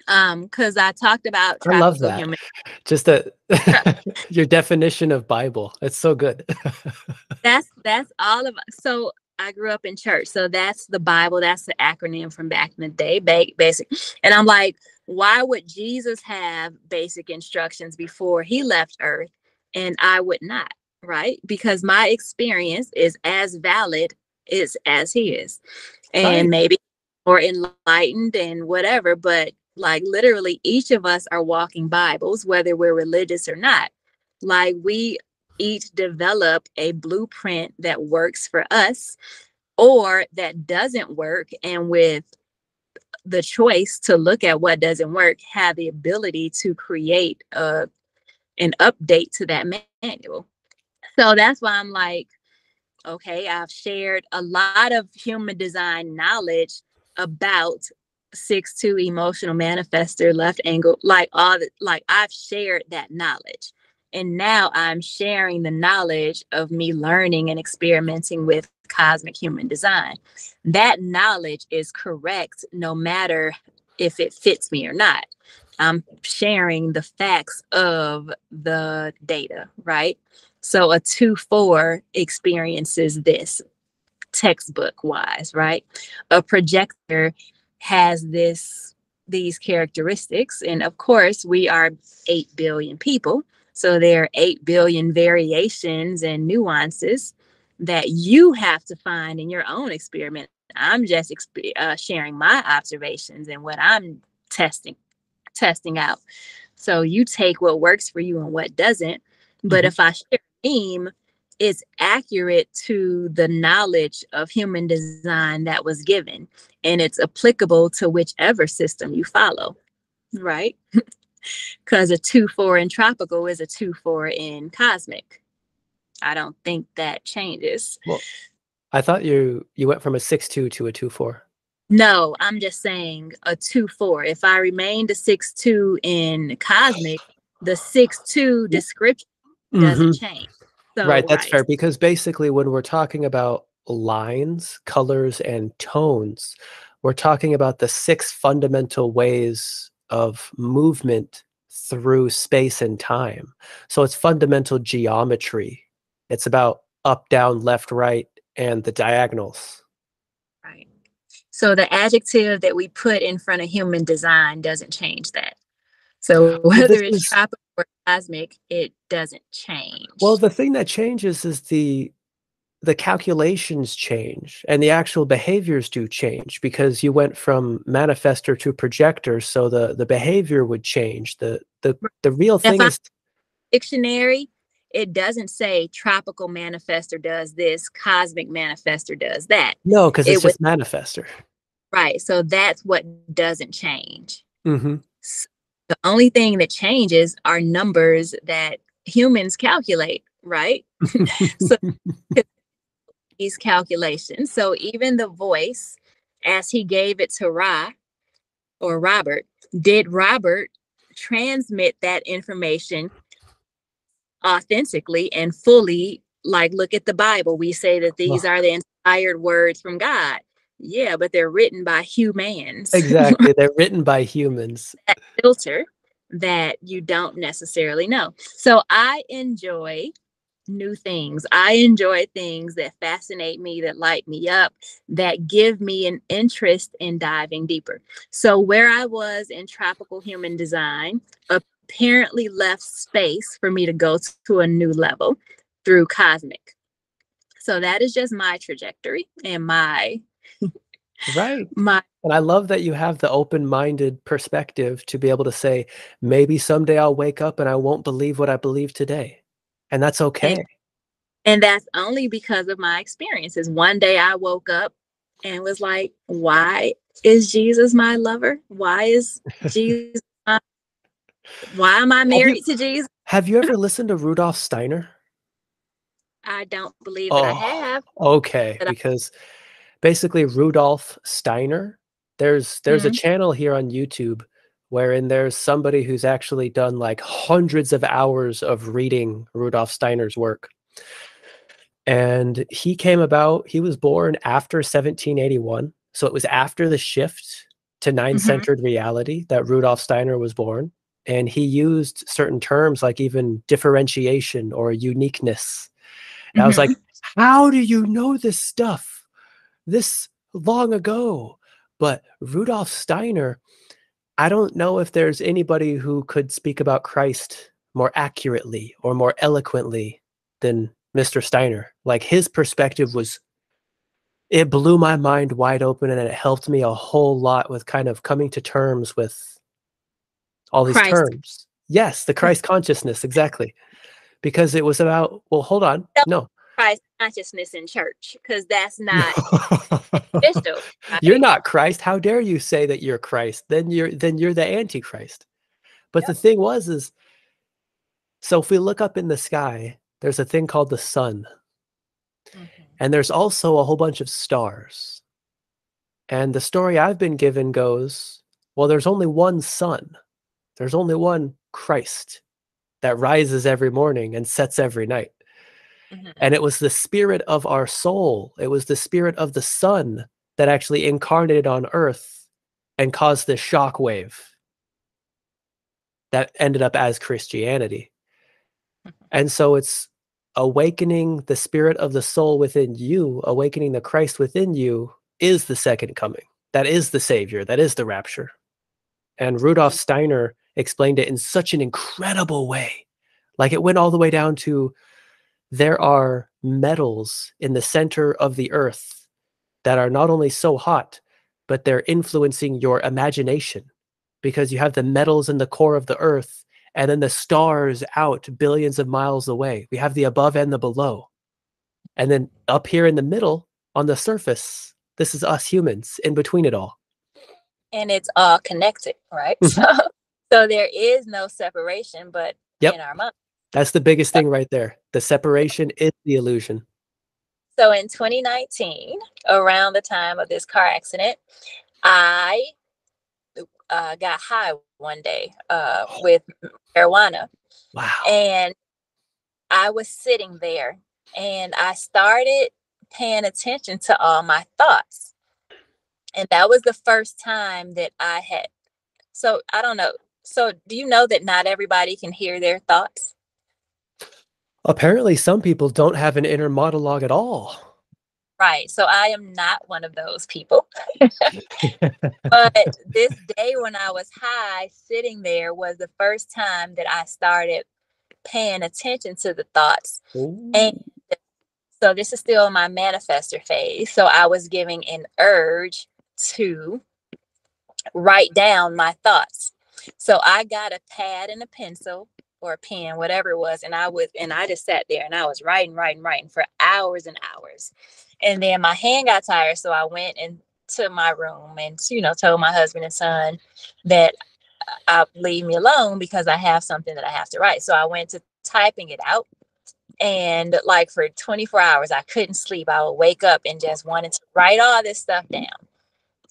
um because i talked about I love that. human [laughs] just a, [laughs] your definition of Bible. It's so good. [laughs] that's that's all of so i grew up in church so that's the bible that's the acronym from back in the day basic and i'm like why would jesus have basic instructions before he left earth and i would not right because my experience is as valid is as he is and Right. maybe more enlightened and whatever but like literally each of us are walking bibles whether we're religious or not. Like we each develop a blueprint that works for us or that doesn't work and with the choice to look at what doesn't work have the ability to create a an update to that manual. So that's why i'm like okay i've shared a lot of human design knowledge about six two emotional manifester left angle like all the like i've shared that knowledge. And now i'm sharing the knowledge of me learning and experimenting with cosmic human design. That knowledge is correct no matter if it fits me or not. I'm sharing the facts of the data right? So a 2-4 experiences this textbook wise right a projector has this these characteristics and of course we are 8 billion people so there are 8 billion variations and nuances that you have to find in your own experiment i'm just exp- uh, sharing my observations and what i'm testing, testing out. So you take what works for you and what doesn't. But Mhm. if I share a meme, it's accurate to the knowledge of human design that was given, and it's applicable to whichever system you follow, right? [laughs] Because a 2 4 in tropical is a 2 4 in cosmic. I don't think that changes. well, I thought you you went from a six two to a two four. No, I'm just saying a 2 4. If I remained a 6 2 in cosmic, the 6 2 description doesn't mm-hmm. change. So, right, that's fair because basically when we're talking about lines, colors, and tones, we're talking about the six fundamental ways of movement through space and time. So it's fundamental geometry. It's about up, down, left, right, and the diagonals. Right. So the adjective that we put in front of human design doesn't change that. So whether this it's tropical or cosmic, it doesn't change. Well, the thing that changes is the the calculations change and the actual behaviors do change because you went from manifestor to projector so the the behavior would change the the the real thing is dictionary, it doesn't say tropical manifestor does this, cosmic manifestor does that. no because it's would- just manifestor Right. So that's what doesn't change. hmm The only thing that changes are numbers that humans calculate, right? [laughs] So- These calculations. So even the voice, as he gave it to Ra or Robert, did Robert transmit that information authentically and fully? Like, look at the Bible. We say that these are the inspired words from God. Yeah, but they're written by humans. exactly [laughs] they're written by humans filter that you don't necessarily know. So I enjoy new things. I enjoy things that fascinate me, that light me up, that give me an interest in diving deeper. So where I was in tropical human design apparently left space for me to go to a new level through cosmic. So that is just my trajectory and my right my and i love that you have the open-minded perspective to be able to say maybe someday i'll wake up and i won't believe what i believe today and that's okay And that's only because of my experiences. One day I woke up and was like, why is Jesus my lover? Why is Jesus my, why am I you- married to Jesus? have you ever [laughs] listened to rudolf steiner I don't believe that I Oh. have. Okay, But I- because basically Rudolf Steiner, there's there's a Mhm. channel here on YouTube wherein there's somebody who's actually done like hundreds of hours of reading Rudolf Steiner's work. And he came about, he was born after 1781. So it was after the shift to nine centered reality that Rudolf Steiner was born. And he used certain terms like even differentiation or uniqueness. And I was like, how do you know this stuff this long ago? But Rudolf Steiner, I don't know if there's anybody who could speak about Christ more accurately or more eloquently than Mr. Steiner. Like his perspective was, it blew my mind wide open and it helped me a whole lot with kind of coming to terms with all these Christ. terms. Yes, the Christ consciousness, exactly. Because it was about, well, hold on. No. Christ consciousness in church, because that's [laughs] not official. you're not Christ. How dare you say that you're Christ? Then you're then you're the antichrist. But the thing was is so if we look up in the sky, there's a thing called the sun. Mhm. And there's also a whole bunch of stars. And the story I've been given goes, well, there's only one sun. There's only one Christ that rises every morning and sets every night. Mhm. And it was the spirit of our soul. It was the spirit of the sun that actually incarnated on earth and caused this shock wave that ended up as Christianity. And so it's awakening the spirit of the soul within you, awakening the Christ within you is the second coming. That is the savior. That is the rapture. And Rudolf Steiner explained it in such an incredible way. Like it went all the way down to there are metals in the center of the earth that are not only so hot, but they're influencing your imagination because you have the metals in the core of the earth and then the stars out billions of miles away. We have the above and the below. And then up here in the middle on the surface, this is us humans in between it all. And it's all connected, right? Mhm. [laughs] so, so there is no separation, but Yep. in our mind. That's the biggest thing right there. The separation is the illusion. So in 2019, around the time of this car accident, I uh, got high one day uh, with marijuana. Wow. and I was sitting there and I started paying attention to all my thoughts. And that was the first time that I had. So I don't know. So do you know that not everybody can hear their thoughts? Apparently, some people don't have an inner monologue at all. Right. So I am not one of those people. [laughs] but this day when I was high, sitting there was the first time that I started paying attention to the thoughts. And so this is still my manifester phase. So I was giving an urge to write down my thoughts. So I got a pad and a pencil or a pen, whatever it was, and I was and I just sat there and I was writing, writing, writing for hours and hours. And then my hand got tired, so I went into my room and you know told my husband and son that uh, leave me alone because I have something that I have to write. So I went to typing it out and like for 24 hours i couldn't sleep i would wake up and just wanted to write all this stuff down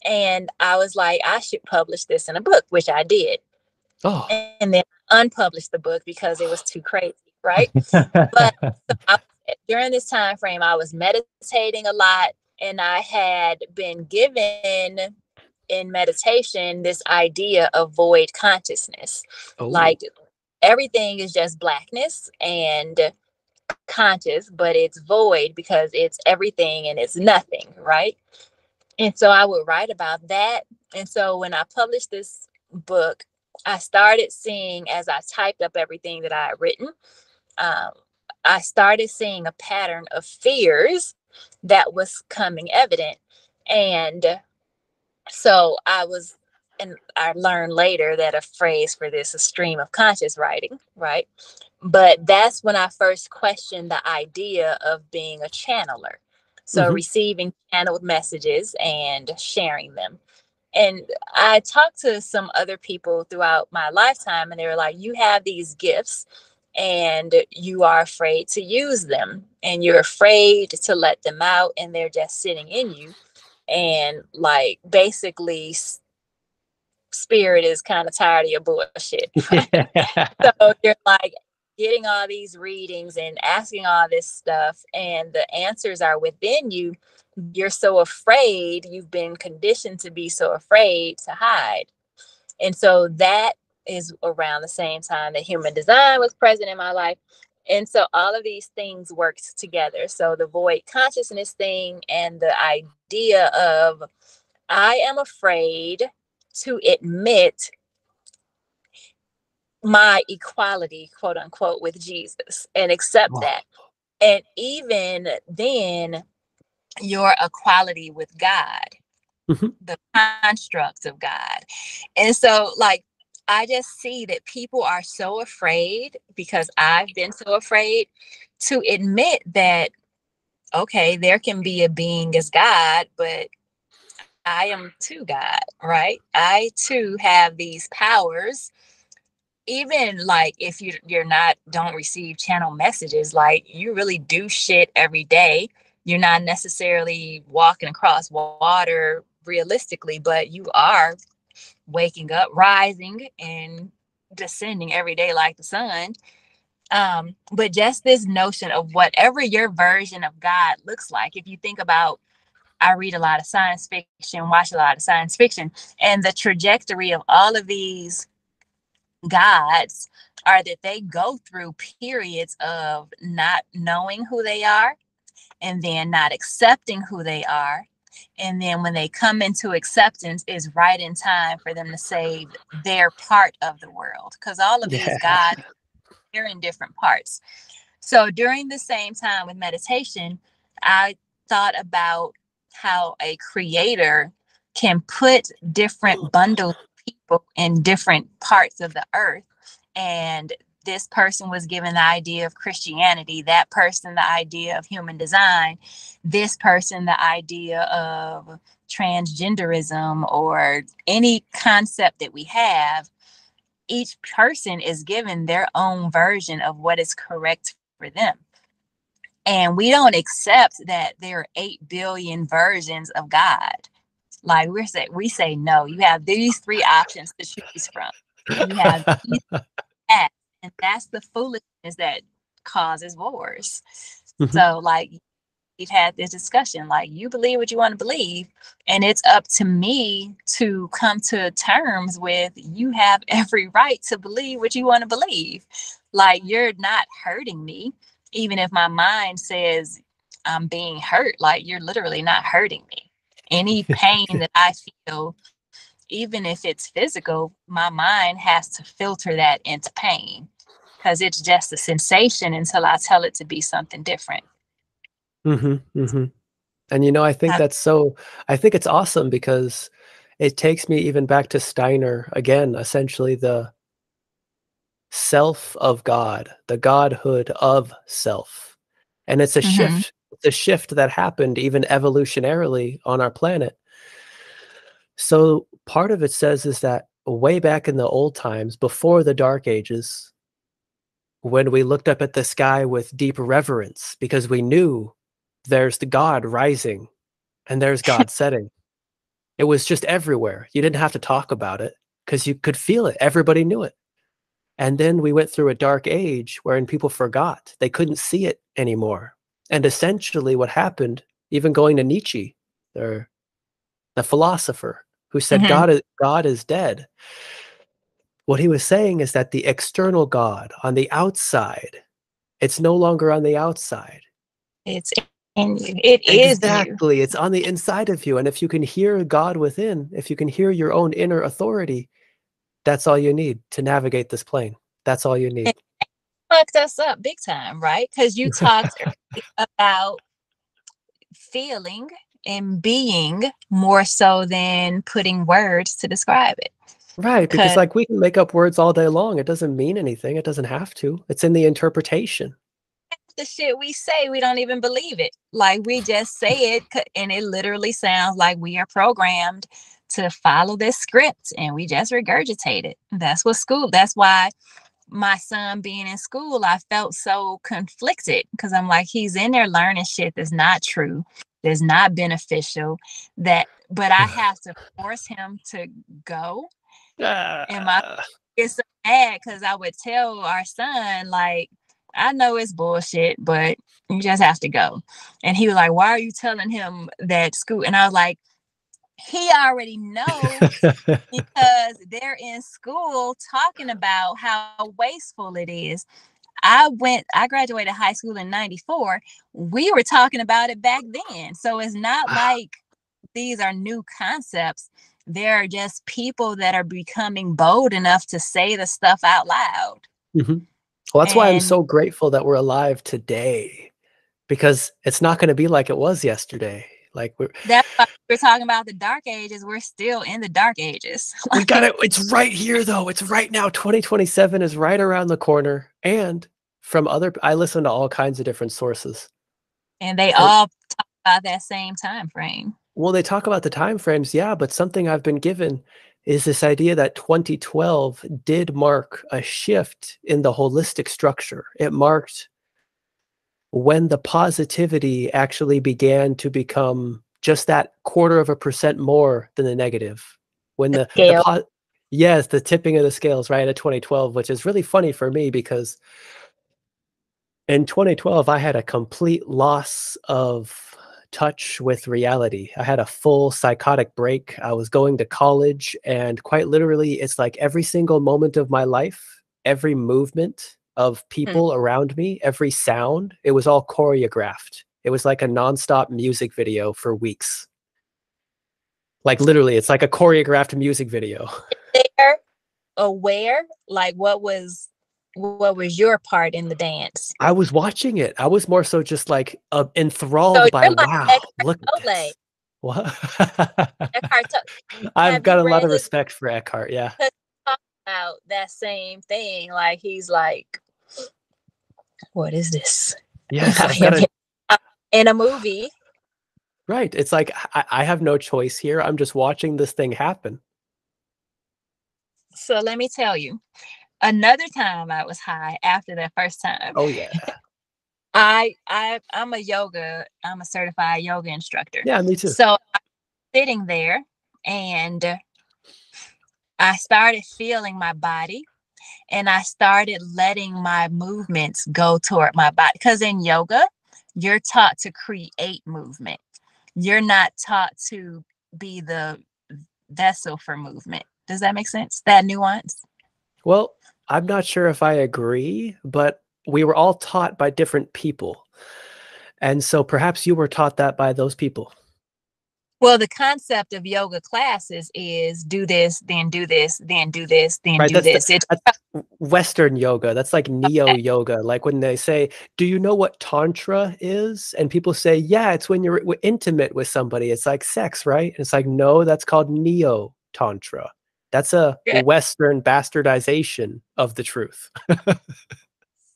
and i was like i should publish this in a book which i did Oh, and then unpublished the book because it was too crazy right? But so [laughs] I, during this time frame i was meditating a lot and i had been given in meditation this idea of void consciousness. Oh. like everything is just blackness and conscious but it's void because it's everything and it's nothing right? And so i would write about that. And so when i published this book i started seeing as i typed up everything that i had written um, i started seeing a pattern of fears that was coming evident and so i was and I learned later that a phrase for this is stream of conscious writing, right? But that's when I first questioned the idea of being a channeler. So Mhm. receiving channeled messages and sharing them. And I talked to some other people throughout my lifetime, and they were like, You have these gifts, and you are afraid to use them, and you're afraid to let them out, and they're just sitting in you. And like basically, spirit is kind of tired of your bullshit. [laughs] [laughs] so you're like getting all these readings and asking all this stuff, and the answers are within you. You're so afraid, you've been conditioned to be so afraid to hide. And so that is around the same time that human design was present in my life. And so all of these things worked together. So the void consciousness thing and the idea of I am afraid to admit my equality, quote unquote, with Jesus and accept Wow. that. And even then, your equality with God, Mhm. the constructs of God. And so, like, I just see that people are so afraid because I've been so afraid to admit that, okay, there can be a being as God, but I am too God, right? I too have these powers. Even like if you you're not don't receive channel messages, like you really do shit every day. You're not necessarily walking across water realistically, but you are waking up, rising, and descending every day like the sun. Um, but just this notion of whatever your version of God looks like, if you think about I read a lot of science fiction, watch a lot of science fiction, and the trajectory of all of these gods are that they go through periods of not knowing who they are and then not accepting who they are. And then when they come into acceptance, is right in time for them to save their part of the world. Because all of Yeah. these gods, they're in different parts. So during the same time with meditation, I thought about how a creator can put different bundles of people in different parts of the earth and this person was given the idea of Christianity, that person the idea of human design, this person the idea of transgenderism or any concept that we have, each person is given their own version of what is correct for them. And we don't accept that there are 8 billion versions of God. Like we say, we say no. You have these three options to choose from. You have [laughs] these and that's the foolishness that causes wars. Mm-hmm. So like we've had this discussion like you believe what you want to believe and it's up to me to come to terms with you have every right to believe what you want to believe like you're not hurting me even if my mind says i'm being hurt like you're literally not hurting me any [laughs] pain that i feel even if it's physical my mind has to filter that into pain because it's just a sensation until I tell it to be something different. Mm-hmm, mm-hmm. And you know, I think that's so. I think it's awesome because it takes me even back to Steiner again. Essentially, the self of God, the godhood of self, and it's a mm-hmm. shift. It's a shift that happened even evolutionarily on our planet. So part of it says is that way back in the old times, before the Dark Ages, when we looked up at the sky with deep reverence because we knew there's the God rising and there's God [laughs] setting. It was just everywhere. You didn't have to talk about it because you could feel it. Everybody knew it. And then we went through a dark age wherein people forgot. They couldn't see it anymore. And essentially, what happened, even going to Nietzsche, the, the philosopher who said mm-hmm. God, is, God is dead, what he was saying is that the external God on the outside, it's no longer on the outside. It's in you. It is exactly. It's on the inside of you. And if you can hear God within, if you can hear your own inner authority, that's all you need to navigate this plane. That's all you need. It fucked us up big time, right? Because you talked [laughs] about feeling and being more so than putting words to describe it. Right, because like we can make up words all day long. It doesn't mean anything. It doesn't have to. It's in the interpretation. The shit we say, we don't even believe it. Like we just say it, and it literally sounds like we are programmed to follow this script, and we just regurgitate it. That's what school. That's why my son being in school, I felt so conflicted because I'm like, he's in there learning shit that's not true, that's not beneficial. That, but I have to force him to go and my ah. it's so bad because I would tell our son, like, I know it's bullshit, but you just have to go. And he was like, Why are you telling him that school? And I was like, he already knows [laughs] because they're in school talking about how wasteful it is. I went, I graduated high school in 94. We were talking about it back then. So it's not like these are new concepts there are just people that are becoming bold enough to say the stuff out loud. Mm-hmm. Well, that's and, why I'm so grateful that we're alive today because it's not going to be like it was yesterday. Like we're that's why we're talking about the dark ages. We're still in the dark ages. [laughs] we got it. It's right here though. It's right now. 2027 is right around the corner. And from other I listen to all kinds of different sources. And they all talk about that same time frame. Well, they talk about the time frames, yeah, but something I've been given is this idea that 2012 did mark a shift in the holistic structure. It marked when the positivity actually began to become just that quarter of a percent more than the negative. When the, the, the po- yes, the tipping of the scales, right, at 2012, which is really funny for me because in 2012 I had a complete loss of touch with reality. I had a full psychotic break. I was going to college, and quite literally, it's like every single moment of my life, every movement of hmm. people mm. around me, every sound, it was all choreographed. It was like a nonstop music video for weeks. Like literally, it's like a choreographed music video. Aware, like what was what was your part in the dance? I was watching it. I was more so just like uh, enthralled so by like wow, look at this. What? [laughs] Eckhart I've got a lot of respect for Eckhart. Yeah. about that same thing. Like he's like, what is this? Yes. Got am a, in a movie. right. It's like I, I have no choice here. I'm just watching this thing happen. So let me tell you, another time I was high after that first time. Oh yeah. I I I'm a yoga, I'm a certified yoga instructor. Yeah, me too. So I'm sitting there and I started feeling my body and I started letting my movements go toward my body. Because in yoga, you're taught to create movement. You're not taught to be the vessel for movement. Does that make sense? That nuance? Well, I'm not sure if I agree, but we were all taught by different people. And so perhaps you were taught that by those people. Well, the concept of yoga classes is do this, then do this, then do this, then Right, do that's the- this. It's Western yoga. That's like [laughs] neo yoga. Like when they say, Do you know what Tantra is? And people say, Yeah, it's when you're intimate with somebody. It's like sex, right? And it's like, No, that's called neo Tantra. That's a Yeah. Western bastardization of the truth.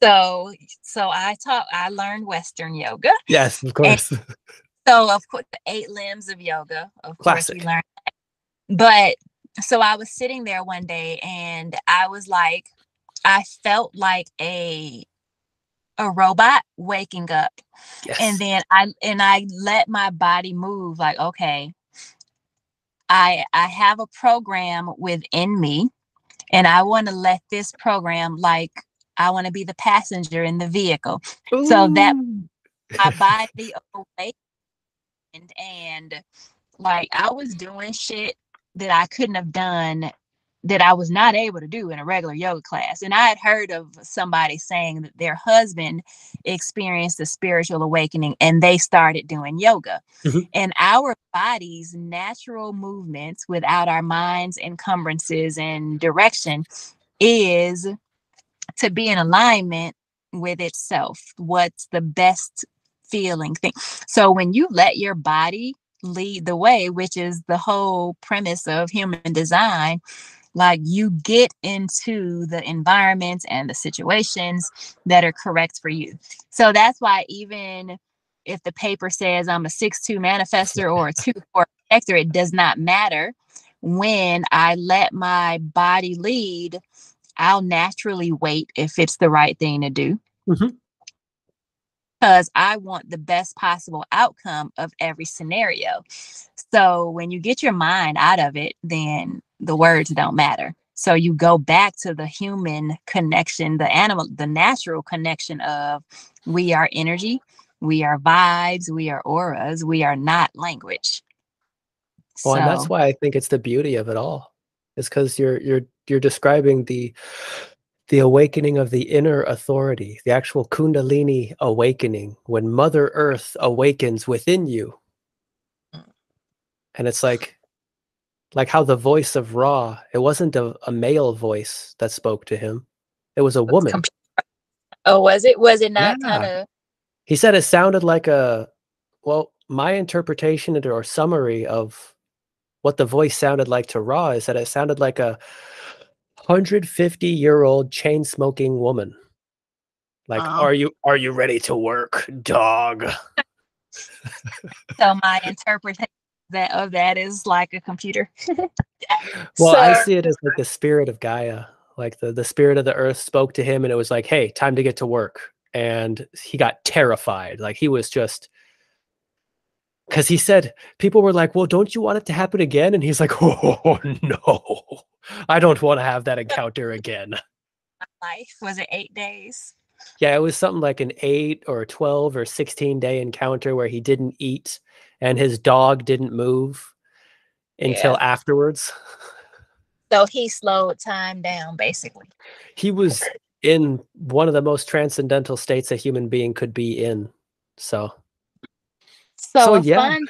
so so I taught I learned Western yoga. yes, of course. [laughs] So of course the eight limbs of yoga, of course Classic. we learned. that. But so I was sitting there one day and I was like, I felt like a a robot waking up. yes. And then I and I let my body move like, okay, I I have a program within me and I want to let this program like I want to be the passenger in the vehicle. so that- my [laughs] body awakened and like I was doing shit that I couldn't have done that I was not able to do in a regular yoga class. And I had heard of somebody saying that their husband experienced a spiritual awakening and they started doing yoga. Mhm. And our body's natural movements without our minds encumbrances and direction is to be in alignment with itself. What's the best feeling thing? So when you let your body lead the way, which is the whole premise of human design, like you get into the environments and the situations that are correct for you. So that's why even if the paper says I'm a six two manifestor or a [laughs] two four projector, it does not matter. When I let my body lead, I'll naturally wait if it's the right thing to do. Mhm. Because I want the best possible outcome of every scenario. So when you get your mind out of it, then the words don't matter. So you go back to the human connection, the animal, the natural connection of we are energy, we are vibes, we are auras, we are not language. Well, and that's why I think it's the beauty of it all. Is because you're you're you're describing the the awakening of the inner authority, the actual Kundalini awakening, when Mother Earth awakens within you. Mm. And it's like like how the voice of Ra, it wasn't a, a male voice that spoke to him. It was a It's woman. Oh, was it? Was it not Yeah. kind of? He said it sounded like a well, my interpretation or summary of what the voice sounded like to Ra is that it sounded like a 150 year old chain smoking woman. Like, Oh. are you are you ready to work, dog? [laughs] So my interpretation that of that is like a computer. [laughs] Well, I see it as like the spirit of Gaia. Like the, the spirit of the earth spoke to him and it was like, hey, time to get to work. And he got terrified. Like he was just because he said people were like, Well, don't you want it to happen again? And he's like, [laughs] Oh no, I don't want to have that encounter again. life was it eight days? Yeah, it was something like an eight or 12 or 16 day encounter where he didn't eat and his dog didn't move until afterwards. So he slowed time down basically. he was in one of the most transcendental states a human being could be in. So So, So, yeah. fun.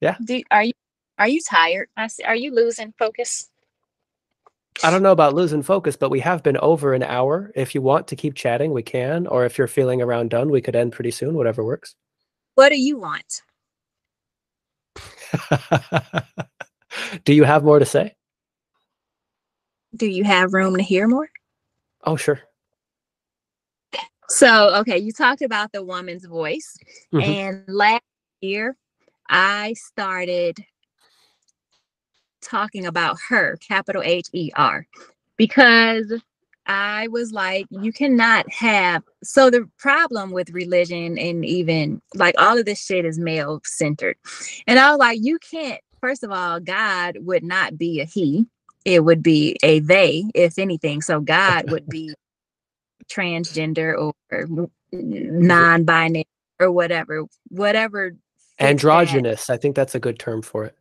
Yeah. Do are you are you tired? I see, are you losing focus? I don't know about losing focus, but we have been over an hour. If you want to keep chatting, we can. Or if you're feeling around done, we could end pretty soon, whatever works. What do you want? [laughs] Do you have more to say? Do you have room to hear more? Oh, sure. So, okay, you talked about the woman's voice. Mhm. And last year, I started talking about her, capital H E R, because I was like, you cannot have. So, the problem with religion and even like all of this shit is male centered. And I was like, you can't, first of all, God would not be a he, it would be a they, if anything. So, God [laughs] would be transgender or non-binary or whatever whatever. Androgynous. I think that's a good term for it.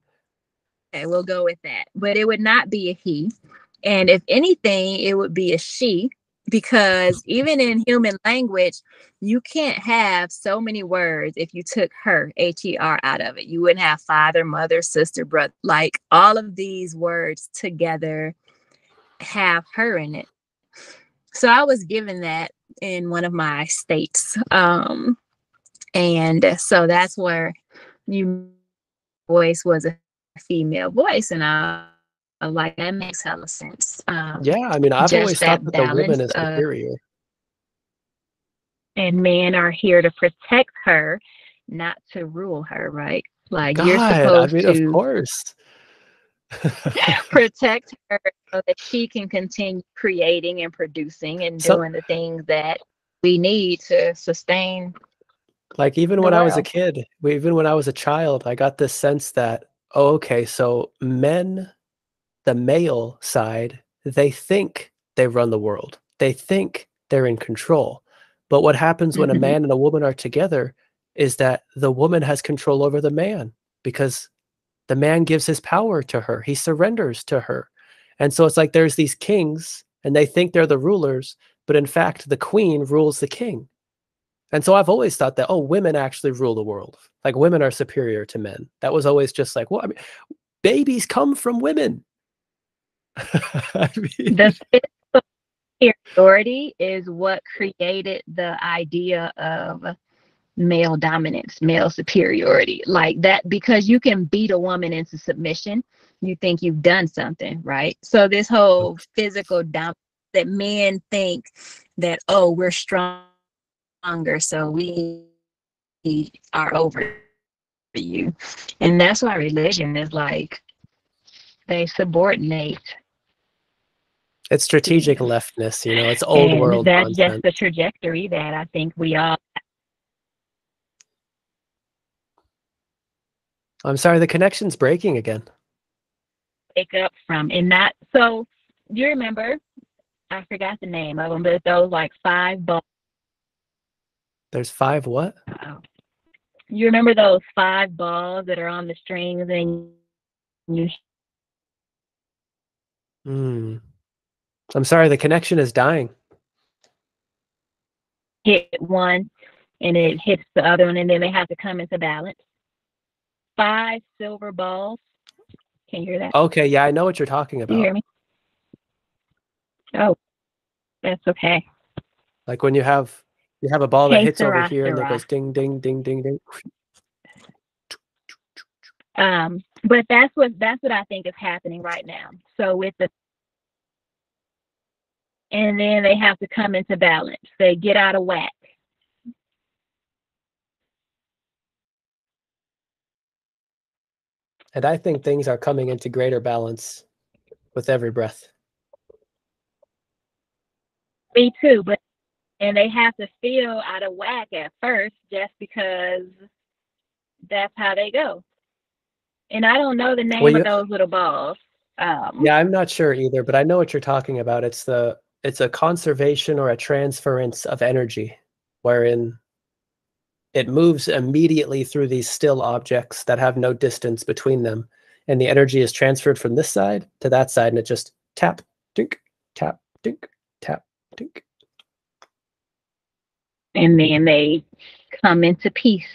Okay, we'll go with that but it would not be a he and if anything it would be a she because even in human language you can't have so many words if you took her h-e-r out of it. You wouldn't have father mother sister brother like all of these words together have her in it. So i was given that in one of my states um and so that's where you voice was a female voice and i like that makes hella sense um Yeah, I mean, I've always that thought that the women balance is of- superior. and men are here to protect her not to rule her right like you're God, I supposed mean, to of course. [laughs] protect her so that she can continue creating and producing and So- doing the things that we need to sustain like even when I was a kid, even when I was a child, I got this sense that oh, okay, so men, the male side, they think they run the world. They think they're in control. But what happens when a Mhm. man and a woman are together is that the woman has control over the man because the man gives his power to her. He surrenders to her. And so it's like there's these kings and they think they're the rulers, but in fact the queen rules the king. And so I've always thought that, oh, women actually rule the world. Like women are superior to men. That was always just like, well, I mean, babies come from women. [laughs] I mean, the physical superiority is what created the idea of male dominance, male superiority. Like that, because you can beat a woman into submission, you think you've done something, right? So, this whole physical dominance that men think that, oh, we're stronger, so we are over you. And that's why religion is like, they subordinate it's strategic leftness, you know, it's old and world that's just the trajectory that I think we all I'm sorry, the connection's breaking again. pick up from. And that, so do you remember? I forgot the name of them, but those like five balls. There's five what? You remember those five balls that are on the strings and you Hmm. I'm sorry, the connection is dying. hit one and it hits the other one and then they have to come into balance. Five silver balls. Can you hear that? Okay, yeah, I know what you're talking Do you hear about. me? Oh, that's okay. Like when you have you have a ball that Hey, hits over Sarah, here and it goes ding ding ding ding ding. Um, but that's what that's what I think is happening right now. So with the and then they have to come into balance. They get out of whack. And I think things are coming into greater balance with every breath. Me too, but and they have to feel out of whack at first just because that's how they go. And I don't know the name Well, of those little balls. Um, Yeah, I'm not sure either, but I know what you're talking about. It's the it's a conservation or a transference of energy wherein it moves immediately through these still objects that have no distance between them and the energy is transferred from this side to that side and it just tap dink tap dink tap dink. and then they come into peace.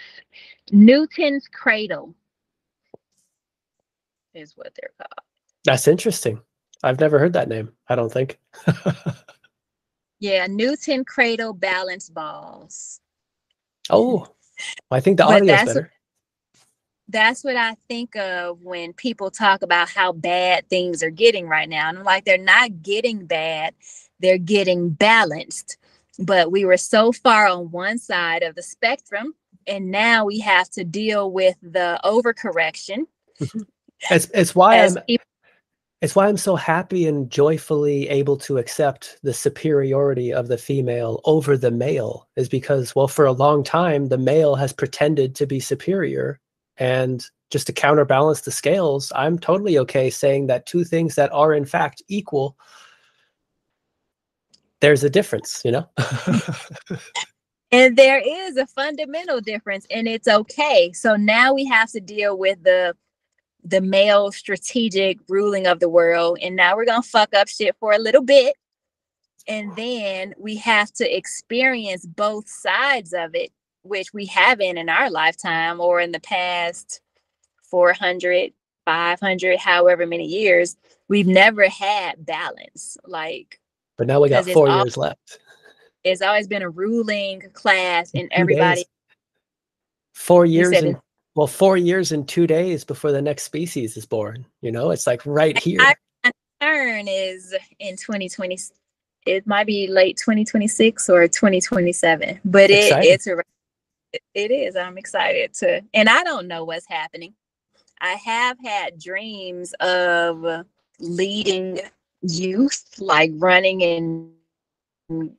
Newton's cradle is what they're called. That's interesting. I've never heard that name, I don't think. [laughs] Yeah, Newton cradle balance balls. oh, I think the But audio is that's- better. that's what I think of when people talk about how bad things are getting right now. And I'm like, they're not getting bad, they're getting balanced. But we were so far on one side of the spectrum, and now we have to deal with the overcorrection. It's it's why as I'm people it's why I'm so happy and joyfully able to accept the superiority of the female over the male is because well for a long time the male has pretended to be superior and just to counterbalance the scales I'm totally okay saying that two things that are in fact equal there's a difference you know [laughs] And there is a fundamental difference, and it's okay. So now we have to deal with the the male strategic ruling of the world, and now we're gonna fuck up shit for a little bit, and then we have to experience both sides of it, which we haven't in our lifetime or in the past 400, 500, however many years. We've never had balance. Like but now we got four years left it's always been a ruling class, and everybody four years and well four years and two days before the next species is born you know it's like right here. I- turn is in 2020 it might be late 2026 or 2027 but it it's a it- it is i'm excited to and i don't know what's happening. I have had dreams of leading youth like running and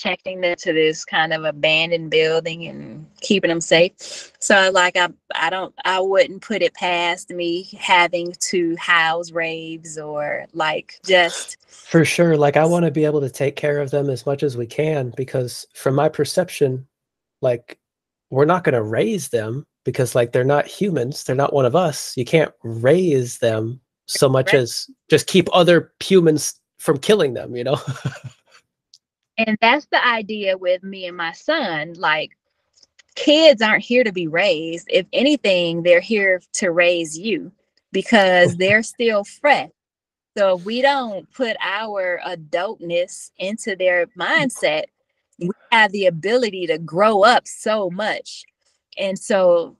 checking them to this kind of abandoned building and keeping them safe so like I I don't I wouldn't put it past me having to house raves or like just For sure. Like I want to be able to take care of them as much as we can because from my perception, like we're not going to raise them because like they're not humans, they're not one of us. You can't raise them so much Right. as just keep other humans from killing them, you know? [laughs] and that's the idea with me and my son like kids aren't here to be raised. If anything they're here to raise you because they're still fresh. So if we don't put our adultness into their mindset we have the ability to grow up so much. And so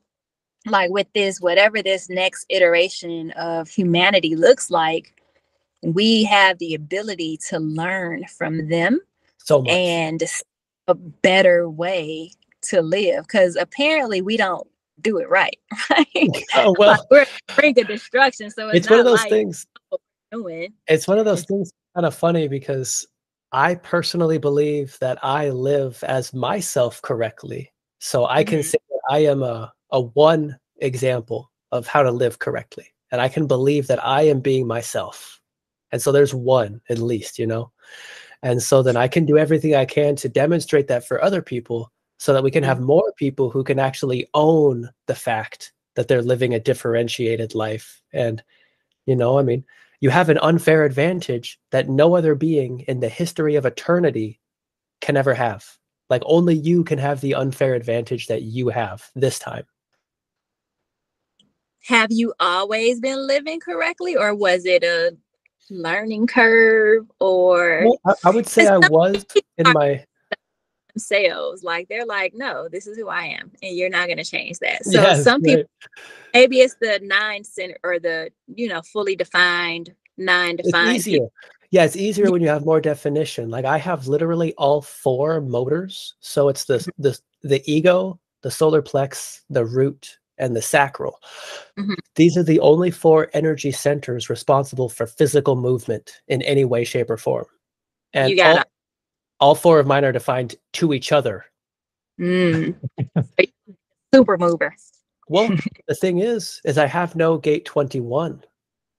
like with this whatever this next iteration of humanity looks like we have the ability to learn from them so much. and a better way to live because apparently we don't do it right [laughs] right [laughs] oh, well, Like, we're destruction so it's, it's one of those like things. doing It's one of those things kind of funny because I personally believe that I live as myself correctly. So I can Mhm. say that I am a, a one example of how to live correctly. And I can believe that I am being myself. And so there's one at least, you know? And so then I can do everything I can to demonstrate that for other people so that we can mm-hmm. have more people who can actually own the fact that they're living a differentiated life. And, you know, I mean, you have an unfair advantage that no other being in the history of eternity can ever have. Like only you can have the unfair advantage that you have this time. have you always been living correctly or was it a learning curve or Well, I, I would say I was in my themselves like they're like no this is who i am and you're not going to change that so Yes, some people right. maybe it's the nine center or the you know fully defined nine it's defined easier. Yeah, it's easier when you have more definition. Like I have literally all four motors. So it's the the the ego, the solar plex, the root, and the sacral. Mhm. These are the only four energy centers responsible for physical movement in any way, shape, or form. And all, all four of mine are defined to each other. Mm. [laughs] Super mover. Well, [laughs] the thing is, is I have no gate 21.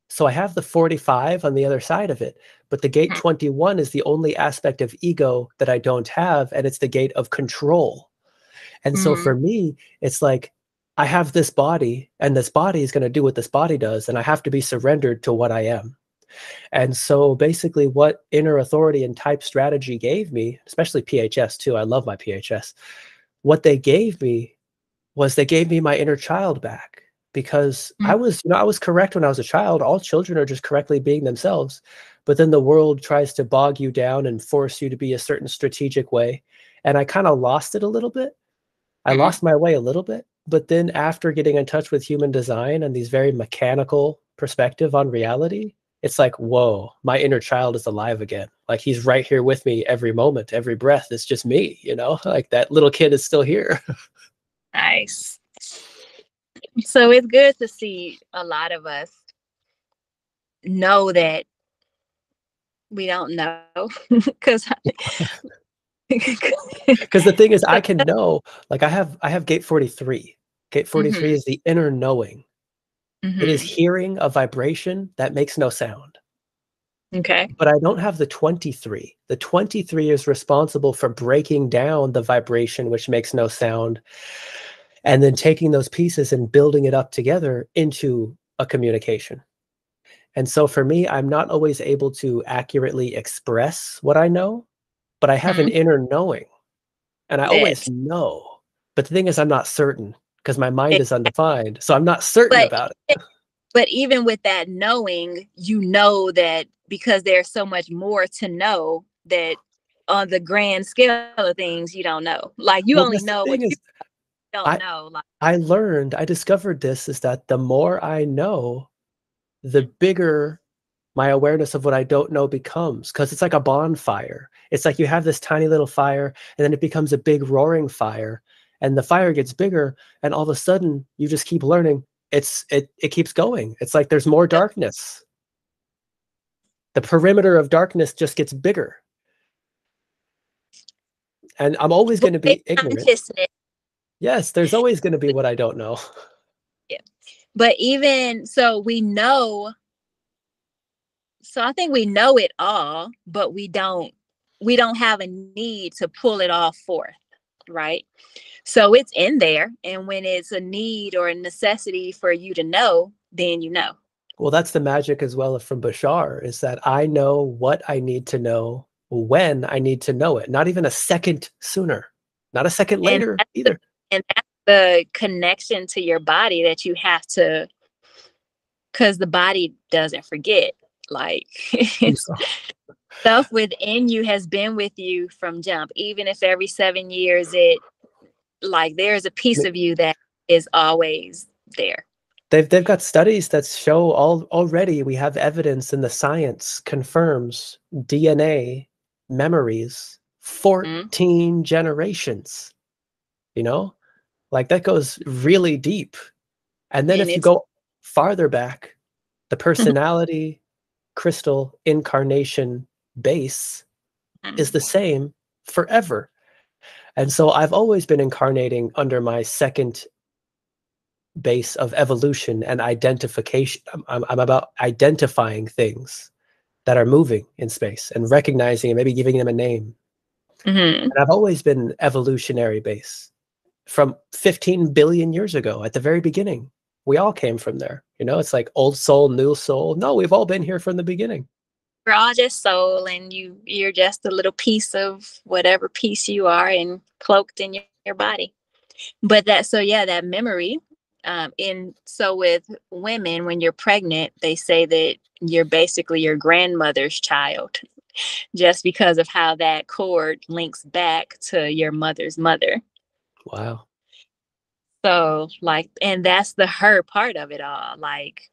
So I have the 45 on the other side of it, but the gate Mhm. 21 is the only aspect of ego that I don't have, and it's the gate of control. And so Mhm. for me, it's like I have this body, and this body is going to do what this body does, and I have to be surrendered to what I am. And so basically, what inner authority and type strategy gave me, especially PHS too, I love my PHS, what they gave me was they gave me my inner child back because I was, you know, I was correct when I was a child. All children are just correctly being themselves. But then the world tries to bog you down and force you to be a certain strategic way. And I kind of lost it a little bit. I Mhm. lost my way a little bit. But then after getting in touch with human design and these very mechanical perspective on reality, it's like, whoa, my inner child is alive again. Like he's right here with me every moment, every breath. It's just me, you know, [laughs] like that little kid is still here. [laughs] Nice. So it's good to see a lot of us know that we don't know [laughs] because Because the thing is, I can [laughs] know, like I have, I have gate 43. Gate 43 Mhm. is the inner knowing. It is Mhm. hearing a vibration that makes no sound. okay. But I don't have the 23. The 23 is responsible for breaking down the vibration, which makes no sound, and then taking those pieces and building it up together into a communication. And so for me, I'm not always able to accurately express what I know, but I have an mm-hmm. inner knowing and I always know. But the thing is, I'm not certain because my mind It- is undefined. So I'm not certain But about it. But even with that knowing, you know that because there's so much more to know that on the grand scale of things, you don't know. Like you Well, only know what you don't I- know. Like I learned, I discovered this is that the more I know, the bigger my awareness of what I don't know becomes. Because it's like a bonfire. It's like you have this tiny little fire, and then it becomes a big roaring fire, and the fire gets bigger, and all of a sudden you just keep learning. It's it it keeps going. It's like there's more darkness. The perimeter of darkness just gets bigger. And I'm always going to be ignorant. Yes, there's always going to be [laughs] what I don't know. Yeah. but even so we know so i think we know it all but we don't we don't have a need to pull it all forth right? So it's in there and when it's a need or a necessity for you to know then you know. Well, that's the magic as well from Bashar is that I know what I need to know when I need to know it, not even a second sooner, not a second And later the- either. and that's the connection to your body that you have to because the body doesn't forget like [laughs] stuff within you has been with you from jump even if every seven years it like there's a piece of you that is always there They've they've got studies that show all already we have evidence and the science confirms DNA memories mm-hmm. 14 generations. You know? Like that goes really deep. And then And if you go farther back, the [laughs] mm-hmm. personality crystal incarnation base is the same forever. And so I've always been incarnating under my second base of evolution and identification. I'm, I'm, about identifying things that are moving in space and recognizing and maybe giving them a name. Mhm. And I've always been evolutionary base from 15 billion years ago at the very beginning. We all came from there. You know, it's like old soul, new soul. No, we've all been here from the beginning. we're all just soul and you you're just a little piece of whatever piece you are and cloaked in your, your body but that so yeah that memory um in so with women when you're pregnant they say that you're basically your grandmother's child just because of how that cord links back to your mother's mother Wow. So like and that's the her part of it all like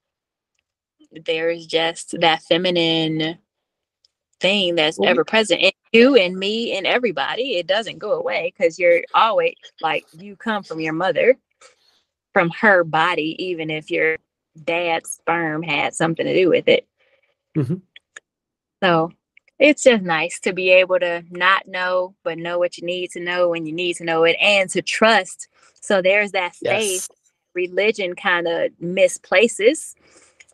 there's just that feminine thing that's ever present in you and me and everybody it doesn't go away because you're always like you come from your mother from her body even if your dad's sperm had something to do with it Mhm. so it's just nice to be able to not know but know what you need to know when you need to know it and to trust so there's that faith Yes. religion kind of misplaces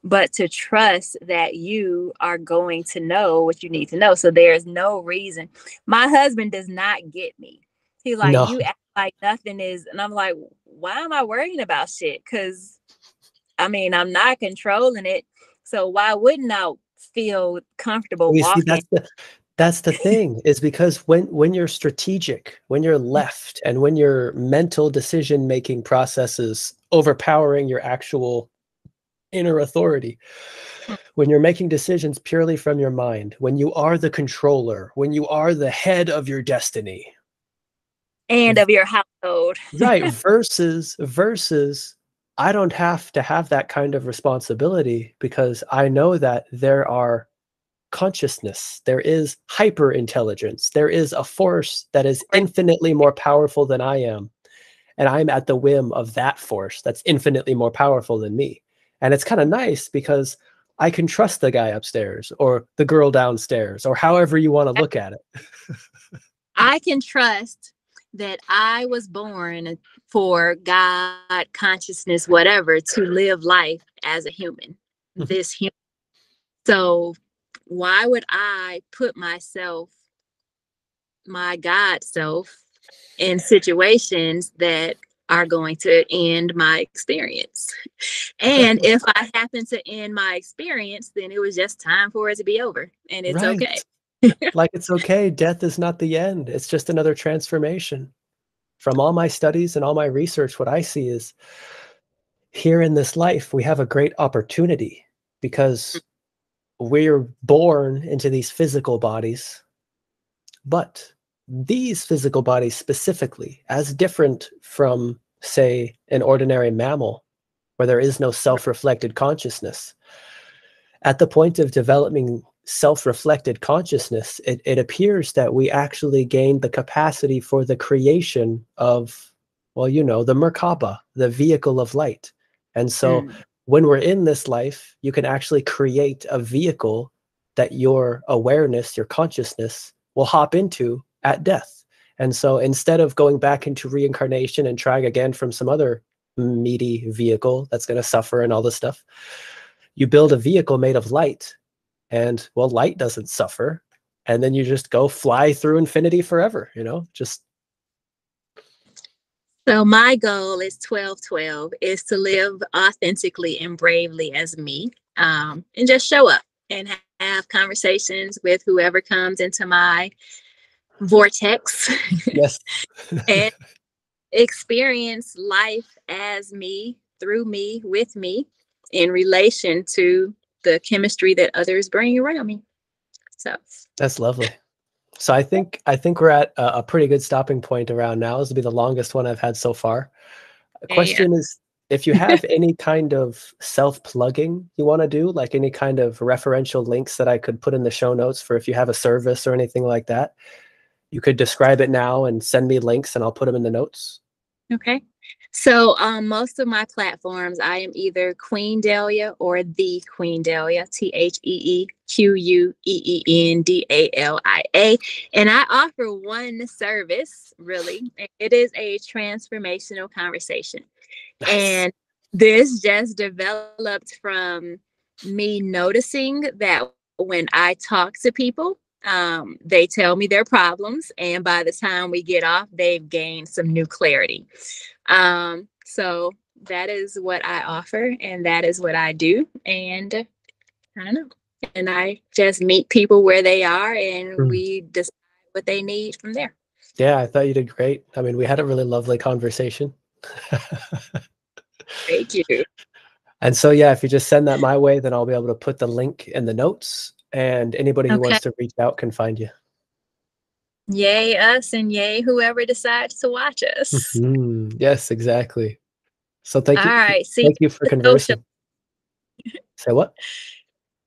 but to trust that you are going to know what you need to know. So there's no reason. My husband does not get me. He like No. you act like nothing is and i'm like why am i worrying about shit? Because i mean i'm not controlling it. So why wouldn't i feel comfortable You see, walking that's the that's the [laughs] thing is because when when you're strategic, when you're mm. left, and when your mental decision making processes overpowering your actual inner authority, mm. when you're making decisions purely from your mind, when you are the controller, when you are the head of your destiny, and of your household. right [laughs] versus versus I don't have to have that kind of responsibility because I know that there are consciousness, there is hyper intelligence, there is a force that is infinitely more powerful than I am. And I'm at the whim of that force that's infinitely more powerful than me. And it's kind of nice because I can trust the guy upstairs or the girl downstairs or however you want to look at it. I can trust that I was born for God, consciousness, whatever, to live life as a human, Mhm. this human. So, why would I put myself, my God self, in situations that are going to end my experience? And if I happen to end my experience, then it was just time for it to be over, and it's okay. like it's okay. Death is not the end. It's just another transformation. From all my studies and all my research, what I see is here in this life, we have a great opportunity because we're born into these physical bodies. But these physical bodies specifically, as different from, say, an ordinary mammal, where there is no self reflected consciousness, at the point of developing self-reflected consciousness it, it appears that we actually gain the capacity for the creation of well you know the merkaba the vehicle of light and so Mm. When we're in this life you can actually create a vehicle that your awareness your consciousness will hop into at death. And so instead of going back into reincarnation and trying again from some other meaty vehicle that's going to suffer and all this stuff you build a vehicle made of light and well light doesn't suffer and then you just go fly through infinity forever you know? Just So my goal is 1212 is to live authentically and bravely as me um, and just show up and have conversations with whoever comes into my vortex yes [laughs] and experience life as me through me with me in relation to the chemistry that others bring around me. So that's lovely so i think i think we're at a, a pretty good stopping point around now this will be the longest one i've had so far the Yeah. question is if you have [laughs] any kind of self-plugging you want to do like any kind of referential links that i could put in the show notes for if you have a service or anything like that you could describe it now and send me links and i'll put them in the notes Okay. So um, most of my platforms, I am either Queen Dalia or the Queen Dalia, T H E E Q U E E N D A L I A. And I offer one service, really. It is a transformational conversation. Nice. And this just developed from me noticing that when I talk to people, um, they tell me their problems, and by the time we get off, they've gained some new clarity. Um, so that is what I offer, and that is what I do. And I don't know. And I just meet people where they are, and Mm. we decide what they need from there. Yeah, I thought you did great. I mean, we had a really lovely conversation. Thank you. [laughs] and so, yeah, if you just send that my way, then I'll be able to put the link in the notes, and anybody who Okay. wants to reach out can find you. Yay us, and yay whoever decides to watch us. Mhm. Yes, exactly. So, thank All you. All right. See, Thank you for the conversing. Say what?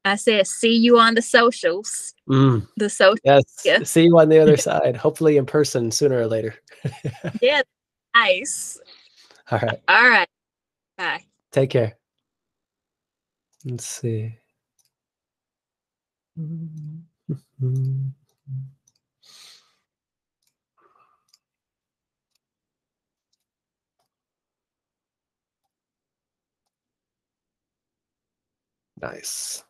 I said, see you on the socials. Mm, The social. yes. Yeah. See you on the other [laughs] side. Hopefully, in person sooner or later. [laughs] Yeah. Nice. All right. All right. Bye. Take care. Let's see. Nice.